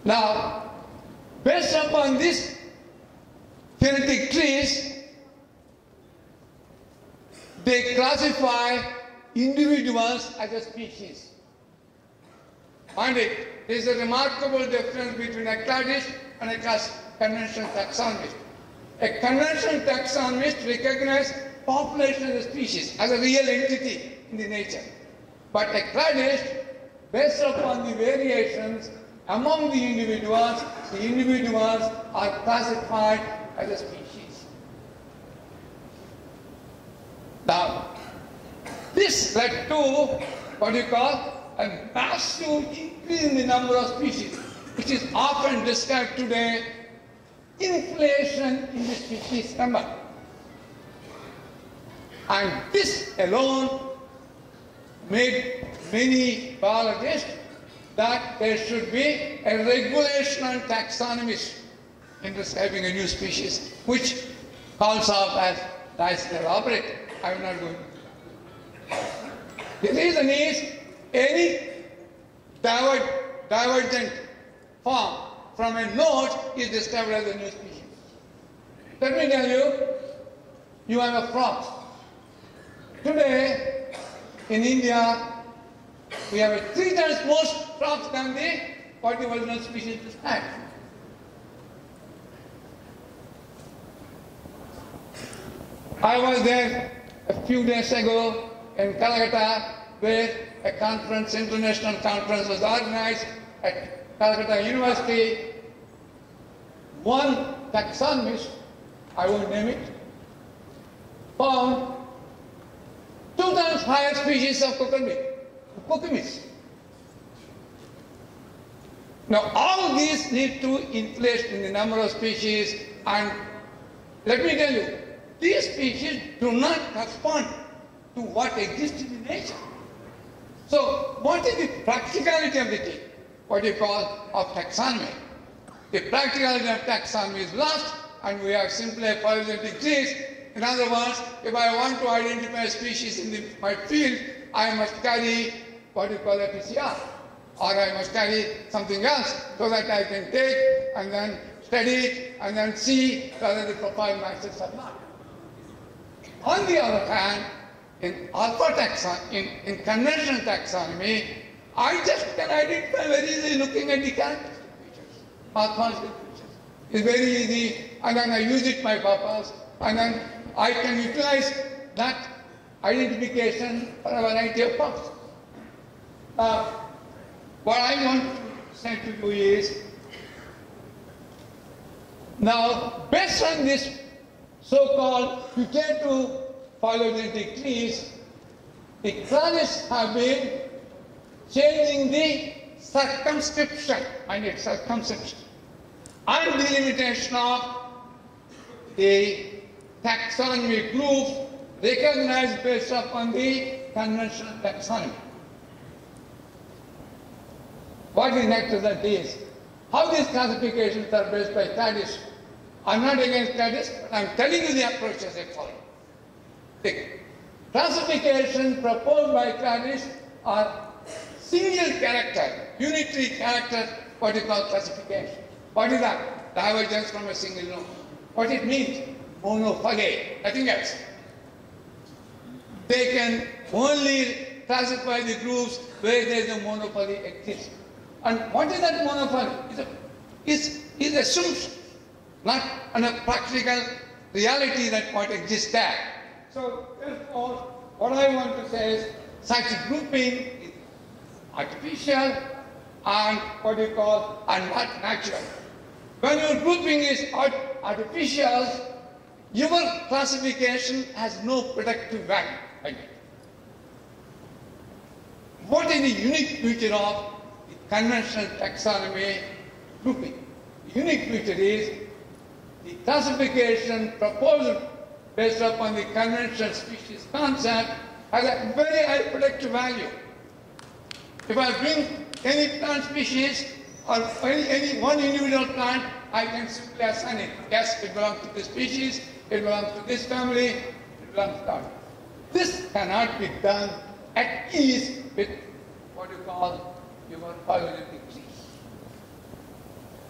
Now, based upon these phenetic trees, they classify individuals as a species. And it is a remarkable difference between a cladist and a conventional taxonomist. A conventional taxonomist recognizes population the species as a real entity in the nature. But a cladist, based upon the variations among the individuals, the individuals are classified as a species. Now, this led to what you call a massive increase in the number of species, which is often described today inflation in the species number. And this alone made many biologists that there should be a regulation on taxonomies in describing a new species, which calls off as licensed operator. I am not going that. The reason is any divergent form from a node is described as a new species. Let me tell you, you have a frog. Today, in India, we have a three times more frogs than the what the original species described. I was there a few days ago in Calcutta where a conference, international conference was organized at Calcutta University. One taxonomist, I won't name it, found two times higher species of cucumis. Now all these lead to inflation in the number of species and let me tell you, these species do not correspond to what exists in nature. So what is the practicality of the thing? What you call of taxonomy? The practicality of taxonomy is lost and we have simply a phylogenetic trees. In other words, if I want to identify a species in the, my field, I must carry what you call a PCR or I must carry something else so that I can take and then study it and then see whether the profile matches or not. On the other hand, in alpha taxon, in, in conventional taxonomy, I just can identify very easily looking at the characteristic features, morphological features. It's very easy, and then I use it my purpose, and then I can utilize that identification for a variety of purposes. Uh, what I want to say to you is, now based on this so-called putative phylogenetic trees, the clades have been changing the circumscription, I need circumscription, and delimitation of the taxonomy group recognized based upon the conventional taxonomy. What the next result is, how these classifications are based by cladists. I'm not against cladists, but I'm telling you the approaches they follow. The classification proposed by cladists are single character, unitary character, what you call classification. What is that? Divergence from a single node. What it means? Monophyly, nothing else. They can only classify the groups where there is a monophyly exists. And what is that monophyly? It's, a, it's, it's assumption, not a practical reality that what exists there. So therefore, what I want to say is such grouping is artificial and what you call and not natural. When your grouping is art artificial, your classification has no predictive value. Again. What is the unique feature of conventional taxonomy grouping? The unique feature is the classification proposed based upon the conventional species concept has a very high predictive value. If I bring any plant species or any, any one individual plant, I can simply assign it. Yes, it belongs to this species, it belongs to this family, it belongs to that. This cannot be done at ease with what you call your phylogenetic trees.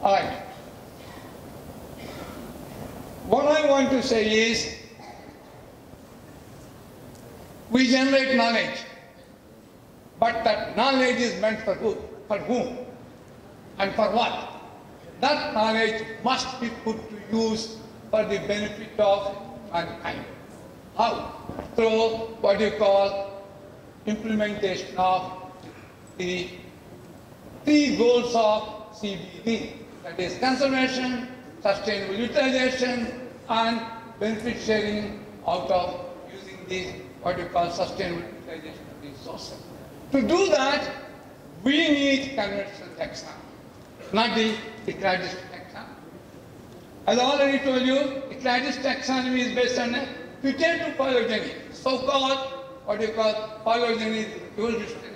All right. What I want to say is, we generate knowledge, but that knowledge is meant for who? For whom? And for what? That knowledge must be put to use for the benefit of mankind. How? Through what you call implementation of the three goals of CBD, that is conservation, sustainable utilization, and benefit sharing out of using the what you call sustainable utilization of resources. To do that, we need conventional taxonomy, not the ecological taxonomy. As I already told you, ecological taxonomy is based on a putative phylogeny, so-called what you call phylogeny evolutionary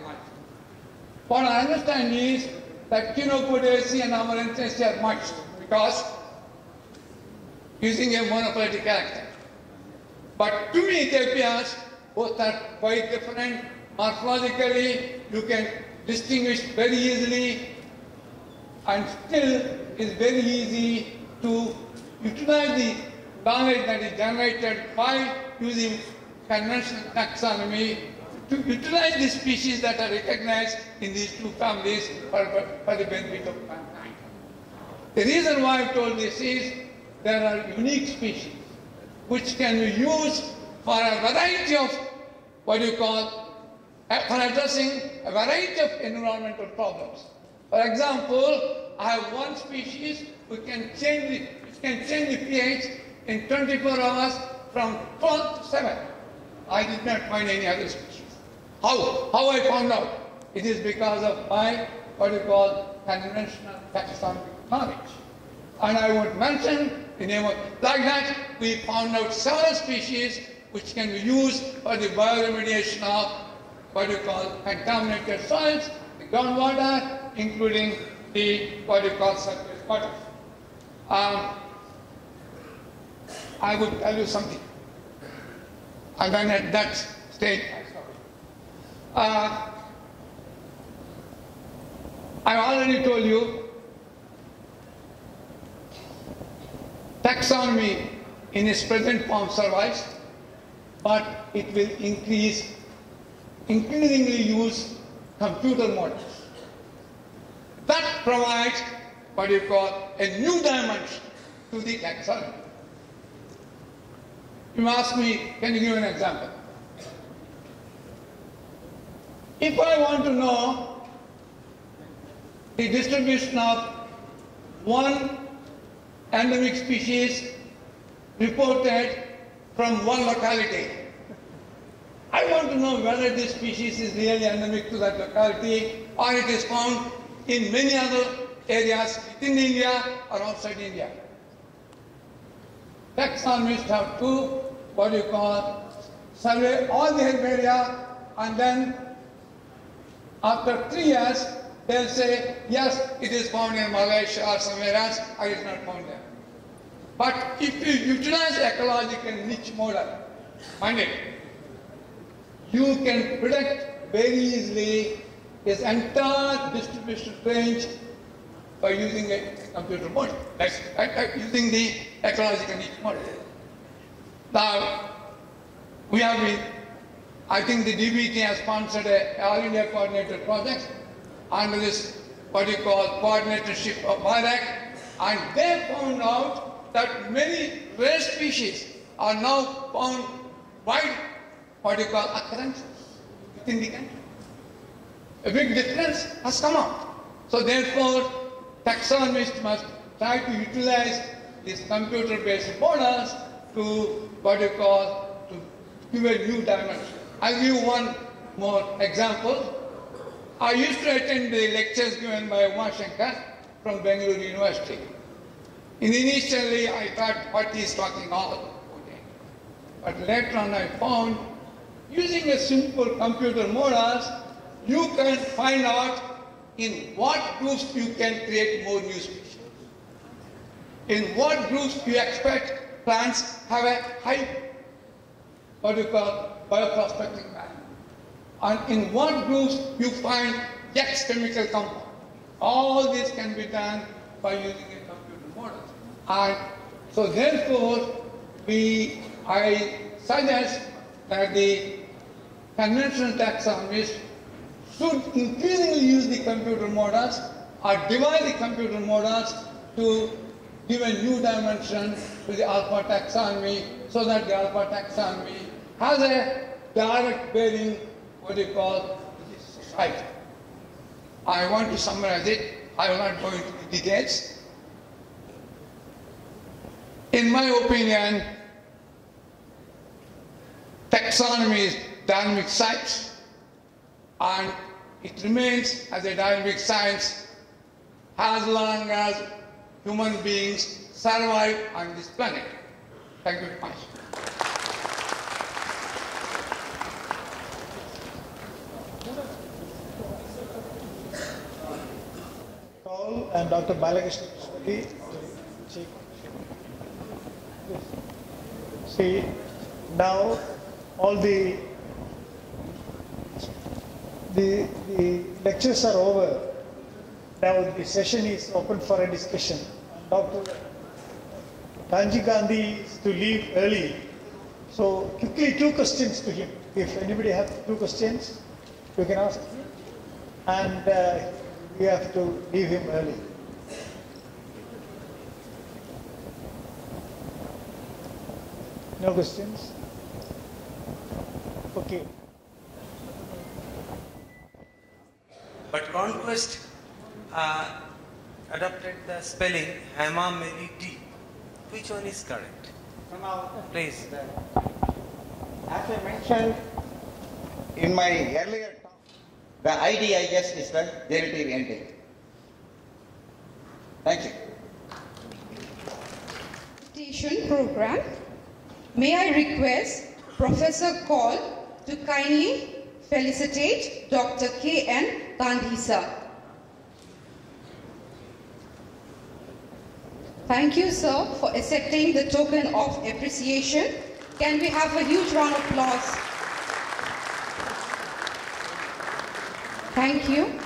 What I understand is that Chenopodiaceae and Amaranthaceae are merged because using a monophyletic character. But to me it appears both are quite different. Morphologically, you can distinguish very easily and still it's very easy to utilize the knowledge that is generated by using conventional taxonomy to utilize the species that are recognized in these two families for, for the benefit of mankind. The reason why I've told this is there are unique species which can be used for a variety of what you call uh, for addressing a variety of environmental problems. For example, I have one species which can change the, which can change the pH in 24 hours from 12 to 7. I did not find any other species. How? How I found out? It is because of my, what you call, conventional taxonomic knowledge. And I would mention name of, like that, we found out several species which can be used for the bioremediation of what you call contaminated soils, the groundwater, including the what you call surface water. Um, I would tell you something. And then at that stage. Uh, I already told you taxonomy in its present form survives, but it will increase, increasingly use computer models. That provides what you call a new dimension to the taxonomy. You ask me, can you give an example? If I want to know the distribution of one endemic species reported from one locality, I want to know whether this species is really endemic to that locality or it is found in many other areas within India or outside India. Taxonomists have to, what you call, survey all the herbaria and then after three years, they'll say, yes, it is found in Malaysia or somewhere else, or it is not found there. But if you utilize ecological niche model, mind it, you can predict very easily its entire distribution range by using a computer model, that's, using the ecological niche model. Now, we have been I think the DBT has sponsored a All India coordinated project under this what you call coordinatorship of BIRAC and they found out that many rare species are now found wide what you call occurrences within the country. A big difference has come out. So therefore taxonomists must try to utilize these computer-based models to what you call to give a new dimension. I'll give one more example. I used to attend the lectures given by Uma Shaanker from Bangalore University. And initially I thought what he's talking all about. But later on I found using a simple computer models, you can find out in what groups you can create more new species. In what groups you expect plants have a high, what you call, bioprospecting value. And in what groups you find X chemical compound. All this can be done by using. And so therefore, we, I suggest that the conventional taxonomists should increasingly use the computer models or divide the computer models to give a new dimension to the alpha taxonomy so that the alpha taxonomy has a direct bearing, what you call, society. I want to summarize it. I will not go into the details. In my opinion, taxonomy is dynamic science and it remains as a dynamic science as long as human beings survive on this planet. Thank you very much. and Dr. Balakrishnan See, now all the, the, the lectures are over. Now the session is open for a discussion. Dr. K. N. Gandhi is to leave early. So quickly two questions to him. If anybody has two questions, you can ask him. And uh, we have to leave him early. No questions? Okay. But Conquest uh, adopted the spelling Hama Mary D. Which one is correct? Please. As I mentioned in my earlier talk, the IDIS is the genitive ending. Thank you. Presentation program. May I request Professor Koul to kindly felicitate Dr. K. N. Gandhi. Thank you, sir, for accepting the token of appreciation. Can we have a huge round of applause? Thank you.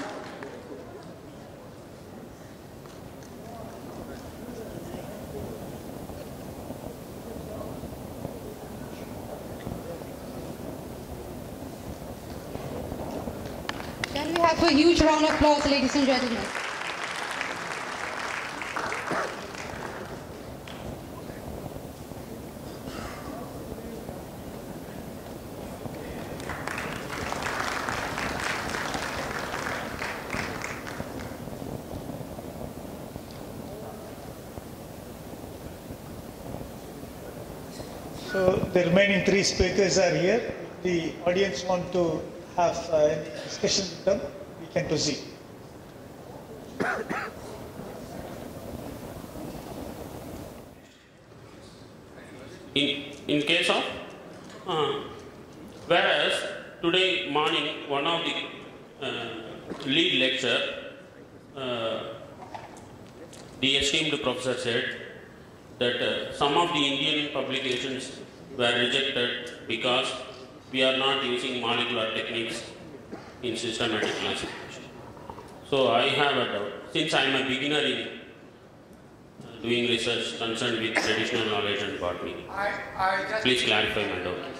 A huge round of applause, ladies and gentlemen? So the remaining three speakers are here. The audience want to have uh, any discussion with them, we can proceed. in, in case of? Uh, whereas today morning one of the uh, lead lecture uh, the esteemed professor said that uh, some of the indian publications were rejected because we are not using molecular techniques in systematic classification so i have a doubt since i am a beginner in doing research concerned with traditional knowledge and botany. I, I. Please clarify my doubt.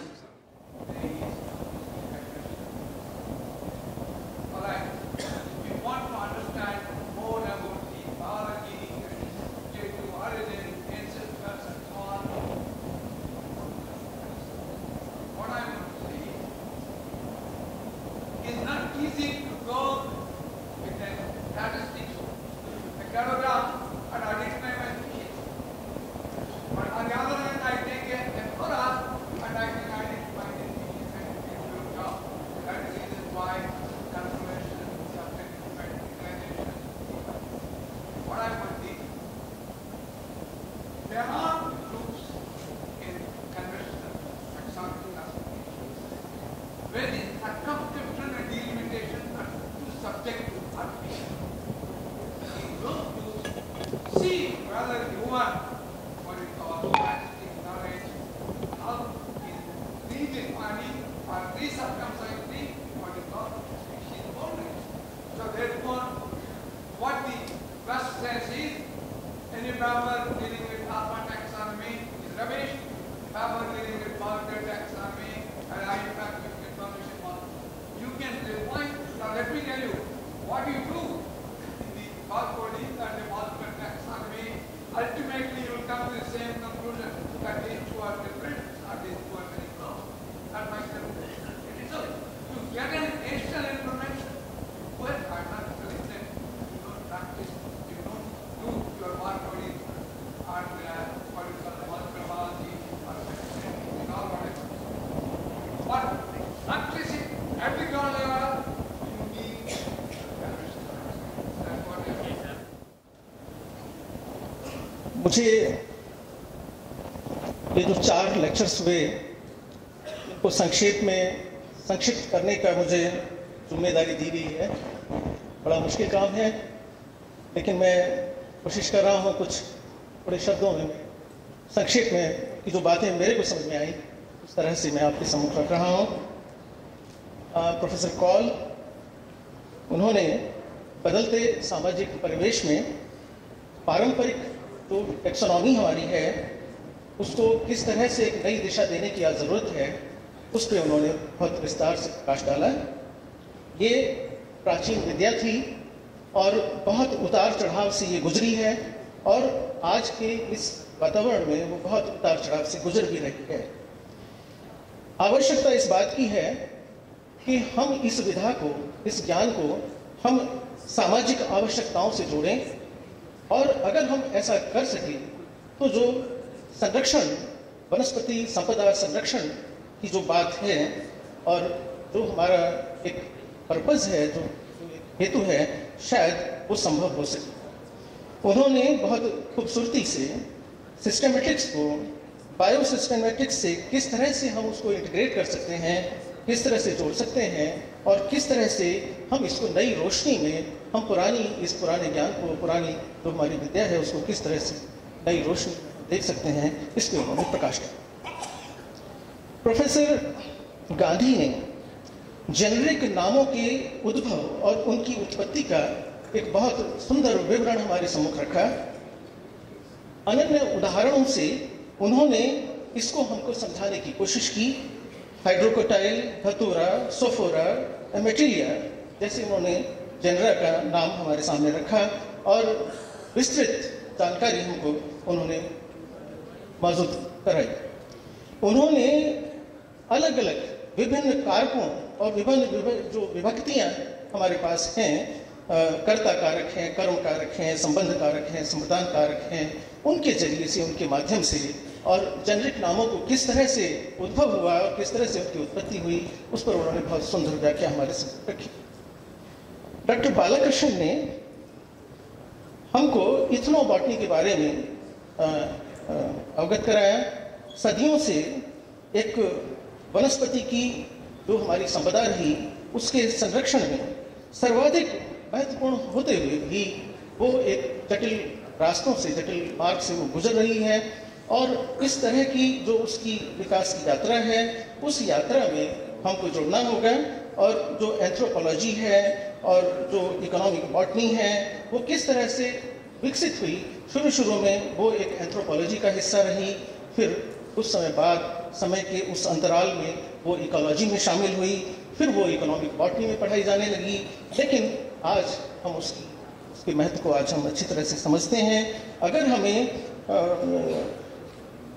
मुझे ये जो चार lectures हुए इनको संक्षेप में, संक्षिप्त करने का मुझे ज़िम्मेदारी दी गई है। बड़ा मुश्किल काम है, लेकिन मैं कोशिश कर रहा हूँ कुछ बड़े शब्दों में, संक्षेप में कि जो बातें मेरे को समझ में आई, उस तरह से मैं आपके सम्मुख रख रहा हूँ। प्रोफेसर कॉल, उन्होंने बदलते सामाजिक परिवेश में पारंपरिक जो टेक्सोनॉमी हमारी है, उसको किस तरह से एक नई दिशा देने की ज़रूरत है, उस पर उन्होंने बहुत विस्तार से प्रकाश डाला ये प्राचीन विद्या थी और बहुत उतार चढ़ाव से ये गुजरी है और आज के इस वातावरण में वो बहुत उतार चढ़ाव से गुजर भी रही है। आवश्यकता इस बात की है कि हम इस विधा को, इस ज्ञान को हम सामाजिक आवश्यकताओं से जोड़ें और अगर हम ऐसा कर सकें तो जो संरक्षण, वनस्पति संपदा संरक्षण की जो बात है और जो हमारा एक पर्पज है, जो हेतु है, शायद वो संभव हो सके। उन्होंने बहुत खूबसूरती से सिस्टमेटिक्स को बायो सिस्टमेटिक्स से किस तरह से हम उसको इंटीग्रेट कर सकते हैं, किस तरह से जोड़ सकते हैं और किस तरह से हम इसको नई रोशनी में, हम पुरानी, इस पुराने ज्ञान को, पुरानी जो हमारी विद्या है, उसको किस तरह से नई रोशनी देख सकते हैं इस पर उन्होंने प्रकाश किया प्रोफेसर गांधी ने जेनरिक नामों के उद्भव और उनकी उत्पत्ति का एक बहुत सुंदर विवरण हमारे सम्मुख रखा। अनन्य उदाहरणों से उन्होंने इसको हमको समझाने की कोशिश की। हाइड्रोकोटाइल धतूरा सोफोरा मेटीरिया जैसे उन्होंने जेनरा का नाम हमारे सामने रखा और विस्तृत जानकारी हमको उन्होंने मौजूद कराई। उन्होंने अलग अलग विभिन्न कारकों और विभिन्न जो विभक्तियाँ हमारे पास हैं कर्ता कारक हैं, कर्म कारक हैं, संबंध कारक हैं संविधान कारक हैं, उनके ज़रिए से, उनके माध्यम से और जेनरिक नामों को किस तरह से उद्भव हुआ और किस तरह से उनकी उत्पत्ति हुई, उस पर उन्होंने बहुत सुंदर व्याख्या हमारे सामने रखी। डॉक्टर बालाकृष्ण ने हमको इथनो बॉटनी के बारे में अवगत कराया। सदियों से एक वनस्पति की जो हमारी संपदा रही, उसके संरक्षण में सर्वाधिक महत्वपूर्ण होते हुए भी वो एक जटिल रास्तों से, जटिल मार्ग से वो गुजर रही है। और इस तरह की जो उसकी विकास की यात्रा है, उस यात्रा में हमको जुड़ना होगा और जो एंथ्रोपोलॉजी है और जो इकोनॉमिक बॉटनी है, वो किस तरह से विकसित हुई शुरू शुरू में वो एक एंथ्रोपोलॉजी का हिस्सा रही, फिर कुछ समय बाद समय के उस अंतराल में वो इकोलॉजी में शामिल हुई, फिर वो इकोनॉमिक बॉटनी में पढ़ाई जाने लगी। लेकिन आज हम उसकी, उसके महत्व को आज हम अच्छी तरह से समझते हैं। अगर हमें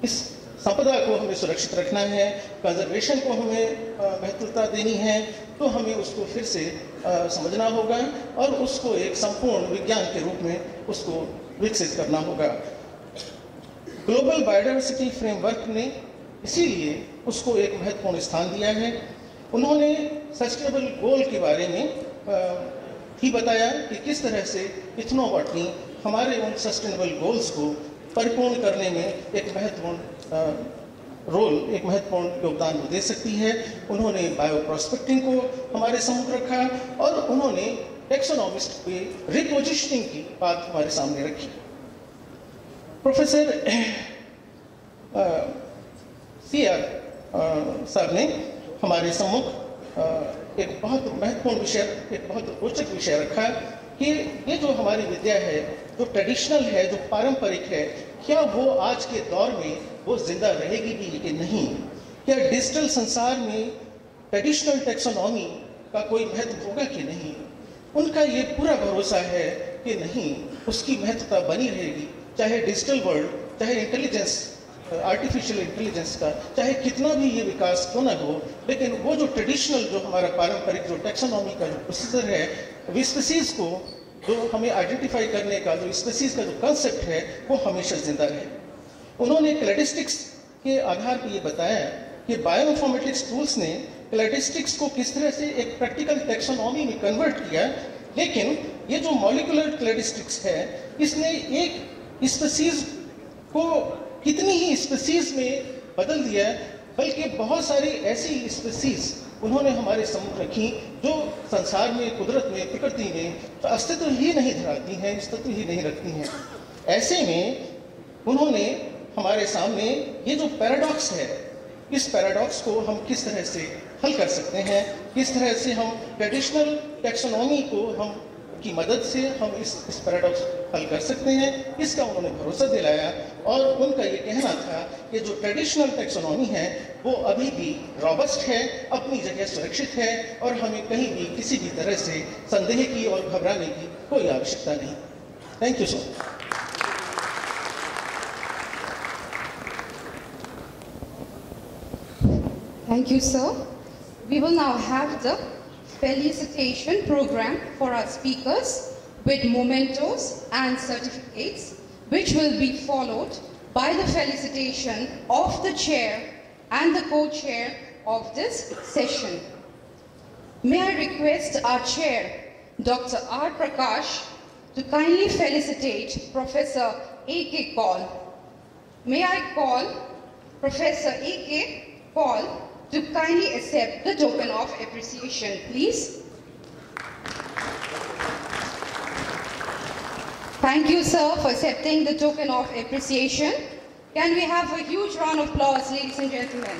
इस संपदा को हमें सुरक्षित रखना है कंजर्वेशन को हमें महत्वता देनी है तो हमें उसको फिर से समझना होगा और उसको एक संपूर्ण विज्ञान के रूप में उसको विकसित करना होगा। ग्लोबल बायोडाइवर्सिटी फ्रेमवर्क ने इसीलिए उसको एक महत्वपूर्ण स्थान दिया है। उन्होंने सस्टेनेबल गोल के बारे में ही बताया कि किस तरह से इथनोबॉटनी हमारे उन सस्टेनेबल गोल्स को परिपूर्ण करने में एक महत्वपूर्ण रोल, एक महत्वपूर्ण योगदान दे सकती है। उन्होंने बायो प्रोस्पेक्टिंग को हमारे सम्मुख रखा और उन्होंने टेक्सोनॉमिस्ट पे रिपोजिशनिंग की बात हमारे सामने रखी। प्रोफेसर सी आर साहब ने हमारे सम्मुख एक बहुत महत्वपूर्ण विषय, एक बहुत रोचक विषय रखा कि ये जो हमारी विद्या है जो ट्रेडिशनल है, जो पारंपरिक है, क्या वो आज के दौर में वो ज़िंदा रहेगी भी कि नहीं? क्या डिजिटल संसार में ट्रेडिशनल टेक्सोनॉमी का कोई महत्व होगा कि नहीं? उनका ये पूरा भरोसा है कि नहीं, उसकी महत्वता बनी रहेगी। चाहे डिजिटल वर्ल्ड चाहे इंटेलिजेंस आर्टिफिशियल इंटेलिजेंस का, चाहे कितना भी ये विकास क्यों ना हो, लेकिन वो जो ट्रेडिशनल जो हमारा पारंपरिक, जो टेक्सोनॉमी का जो प्रोसीजर है स्पीसीज को जो हमें आइडेंटिफाई करने का, जो स्पेसीज का जो कंसेप्ट है, वो हमेशा ज़िंदा रहे। उन्होंने क्लेटिस्टिक्स के आधार पर ये बताया कि बायोइन्फॉर्मेटिक्स टूल्स ने क्लेटिस्टिक्स को किस तरह से एक प्रैक्टिकल टेक्सोनॉमी में कन्वर्ट किया, लेकिन ये जो मॉलिकुलर क्लेटिस्टिक्स है, इसने एक स्पीसीज को कितनी ही स्पेसीज में बदल दिया, बल्कि बहुत सारी ऐसी स्पीसीज उन्होंने हमारे सम्मुख रखी, जो संसार में, कुदरत में प्रकृति में तो अस्तित्व ही नहीं धराती हैं अस्तित्व ही नहीं रखती हैं। ऐसे में उन्होंने हमारे सामने ये जो पैराडॉक्स है, इस पैराडॉक्स को हम किस तरह से हल कर सकते हैं? किस तरह से हम ट्रेडिशनल टेक्सोनॉमी को हम की मदद से हम इस इस पैराडॉक्स हल कर सकते हैं। इसका उन्होंने भरोसा दिलाया और उनका ये कहना था कि जो ट्रेडिशनल टेक्सोनॉमी है वो अभी भी रॉबस्ट है अपनी जगह सुरक्षित है और हमें कहीं भी किसी भी तरह से संदेह की और घबराने की कोई आवश्यकता नहीं। Thank you so much Thank you, sir. We will now have the felicitation program for our speakers with mementos and certificates, which will be followed by the felicitation of the chair and the co-chair of this session. May I request our chair, Dr. R. Prakash, to kindly felicitate Professor A.K. Koul. May I call Professor A.K. Koul to kindly accept the token of appreciation, please. Thank you, sir, for accepting the token of appreciation. Can we have a huge round of applause, ladies and gentlemen?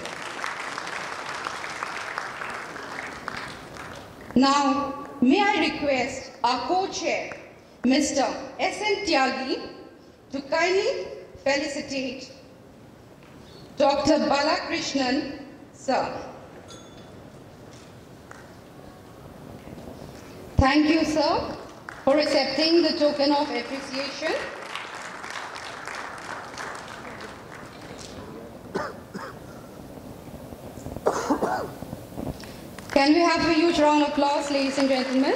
Now, may I request our co-chair, Mr. S.N. Tyagi, to kindly felicitate Dr. Balakrishnan, sir. Thank you, sir, for accepting the token of appreciation. Can we have a huge round of applause, ladies and gentlemen?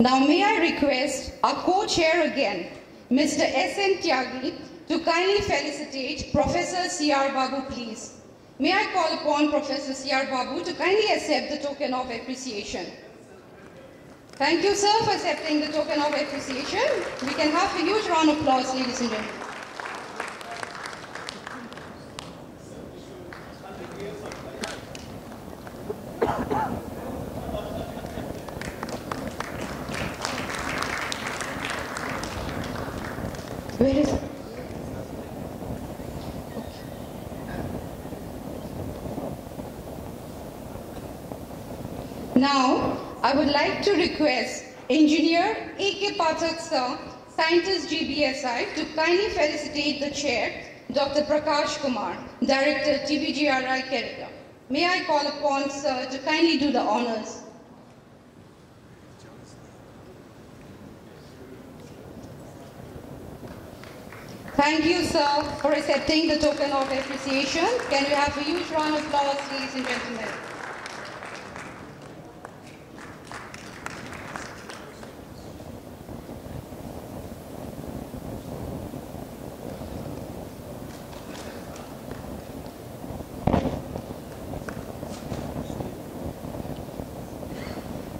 Now may I request our co-chair again, Mr. S.N. Tyagi, to kindly felicitate Professor C.R. Babu, please. May I call upon Professor C.R. Babu to kindly accept the token of appreciation. Thank you, sir, for accepting the token of appreciation. We can have a huge round of applause, ladies and gentlemen. Now, I would like to request Engineer A.K. Pathak sir, uh, Scientist GBSI, to kindly felicitate the chair, Dr. Prakash Kumar, Director TBGRI Kerala. May I call upon sir to kindly do the honors. Thank you, sir, for accepting the token of appreciation. Can we have a huge round of applause, ladies and gentlemen?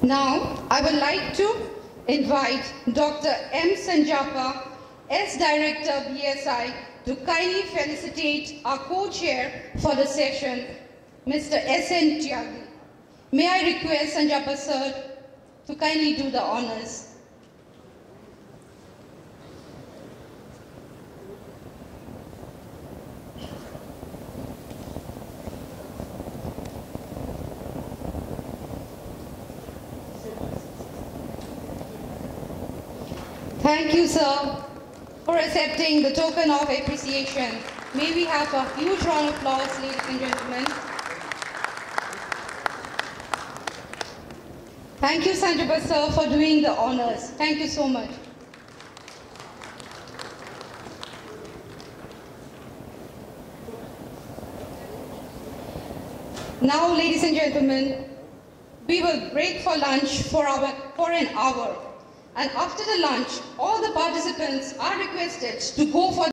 Now, I would like to invite Dr. M. Sanjappa, S. Director, BSI, to kindly felicitate our co-chair for the session, Mr. S. N. Tyagi. May I request Sanjappa sir to kindly do the honors. Thank you, sir, for accepting the token of appreciation. May we have a huge round of applause, ladies and gentlemen. Thank you, Sanjappa sir, for doing the honors. Thank you so much. Now, ladies and gentlemen, we will break for lunch for, our, for an hour. And after the lunch, all the participants are requested to go for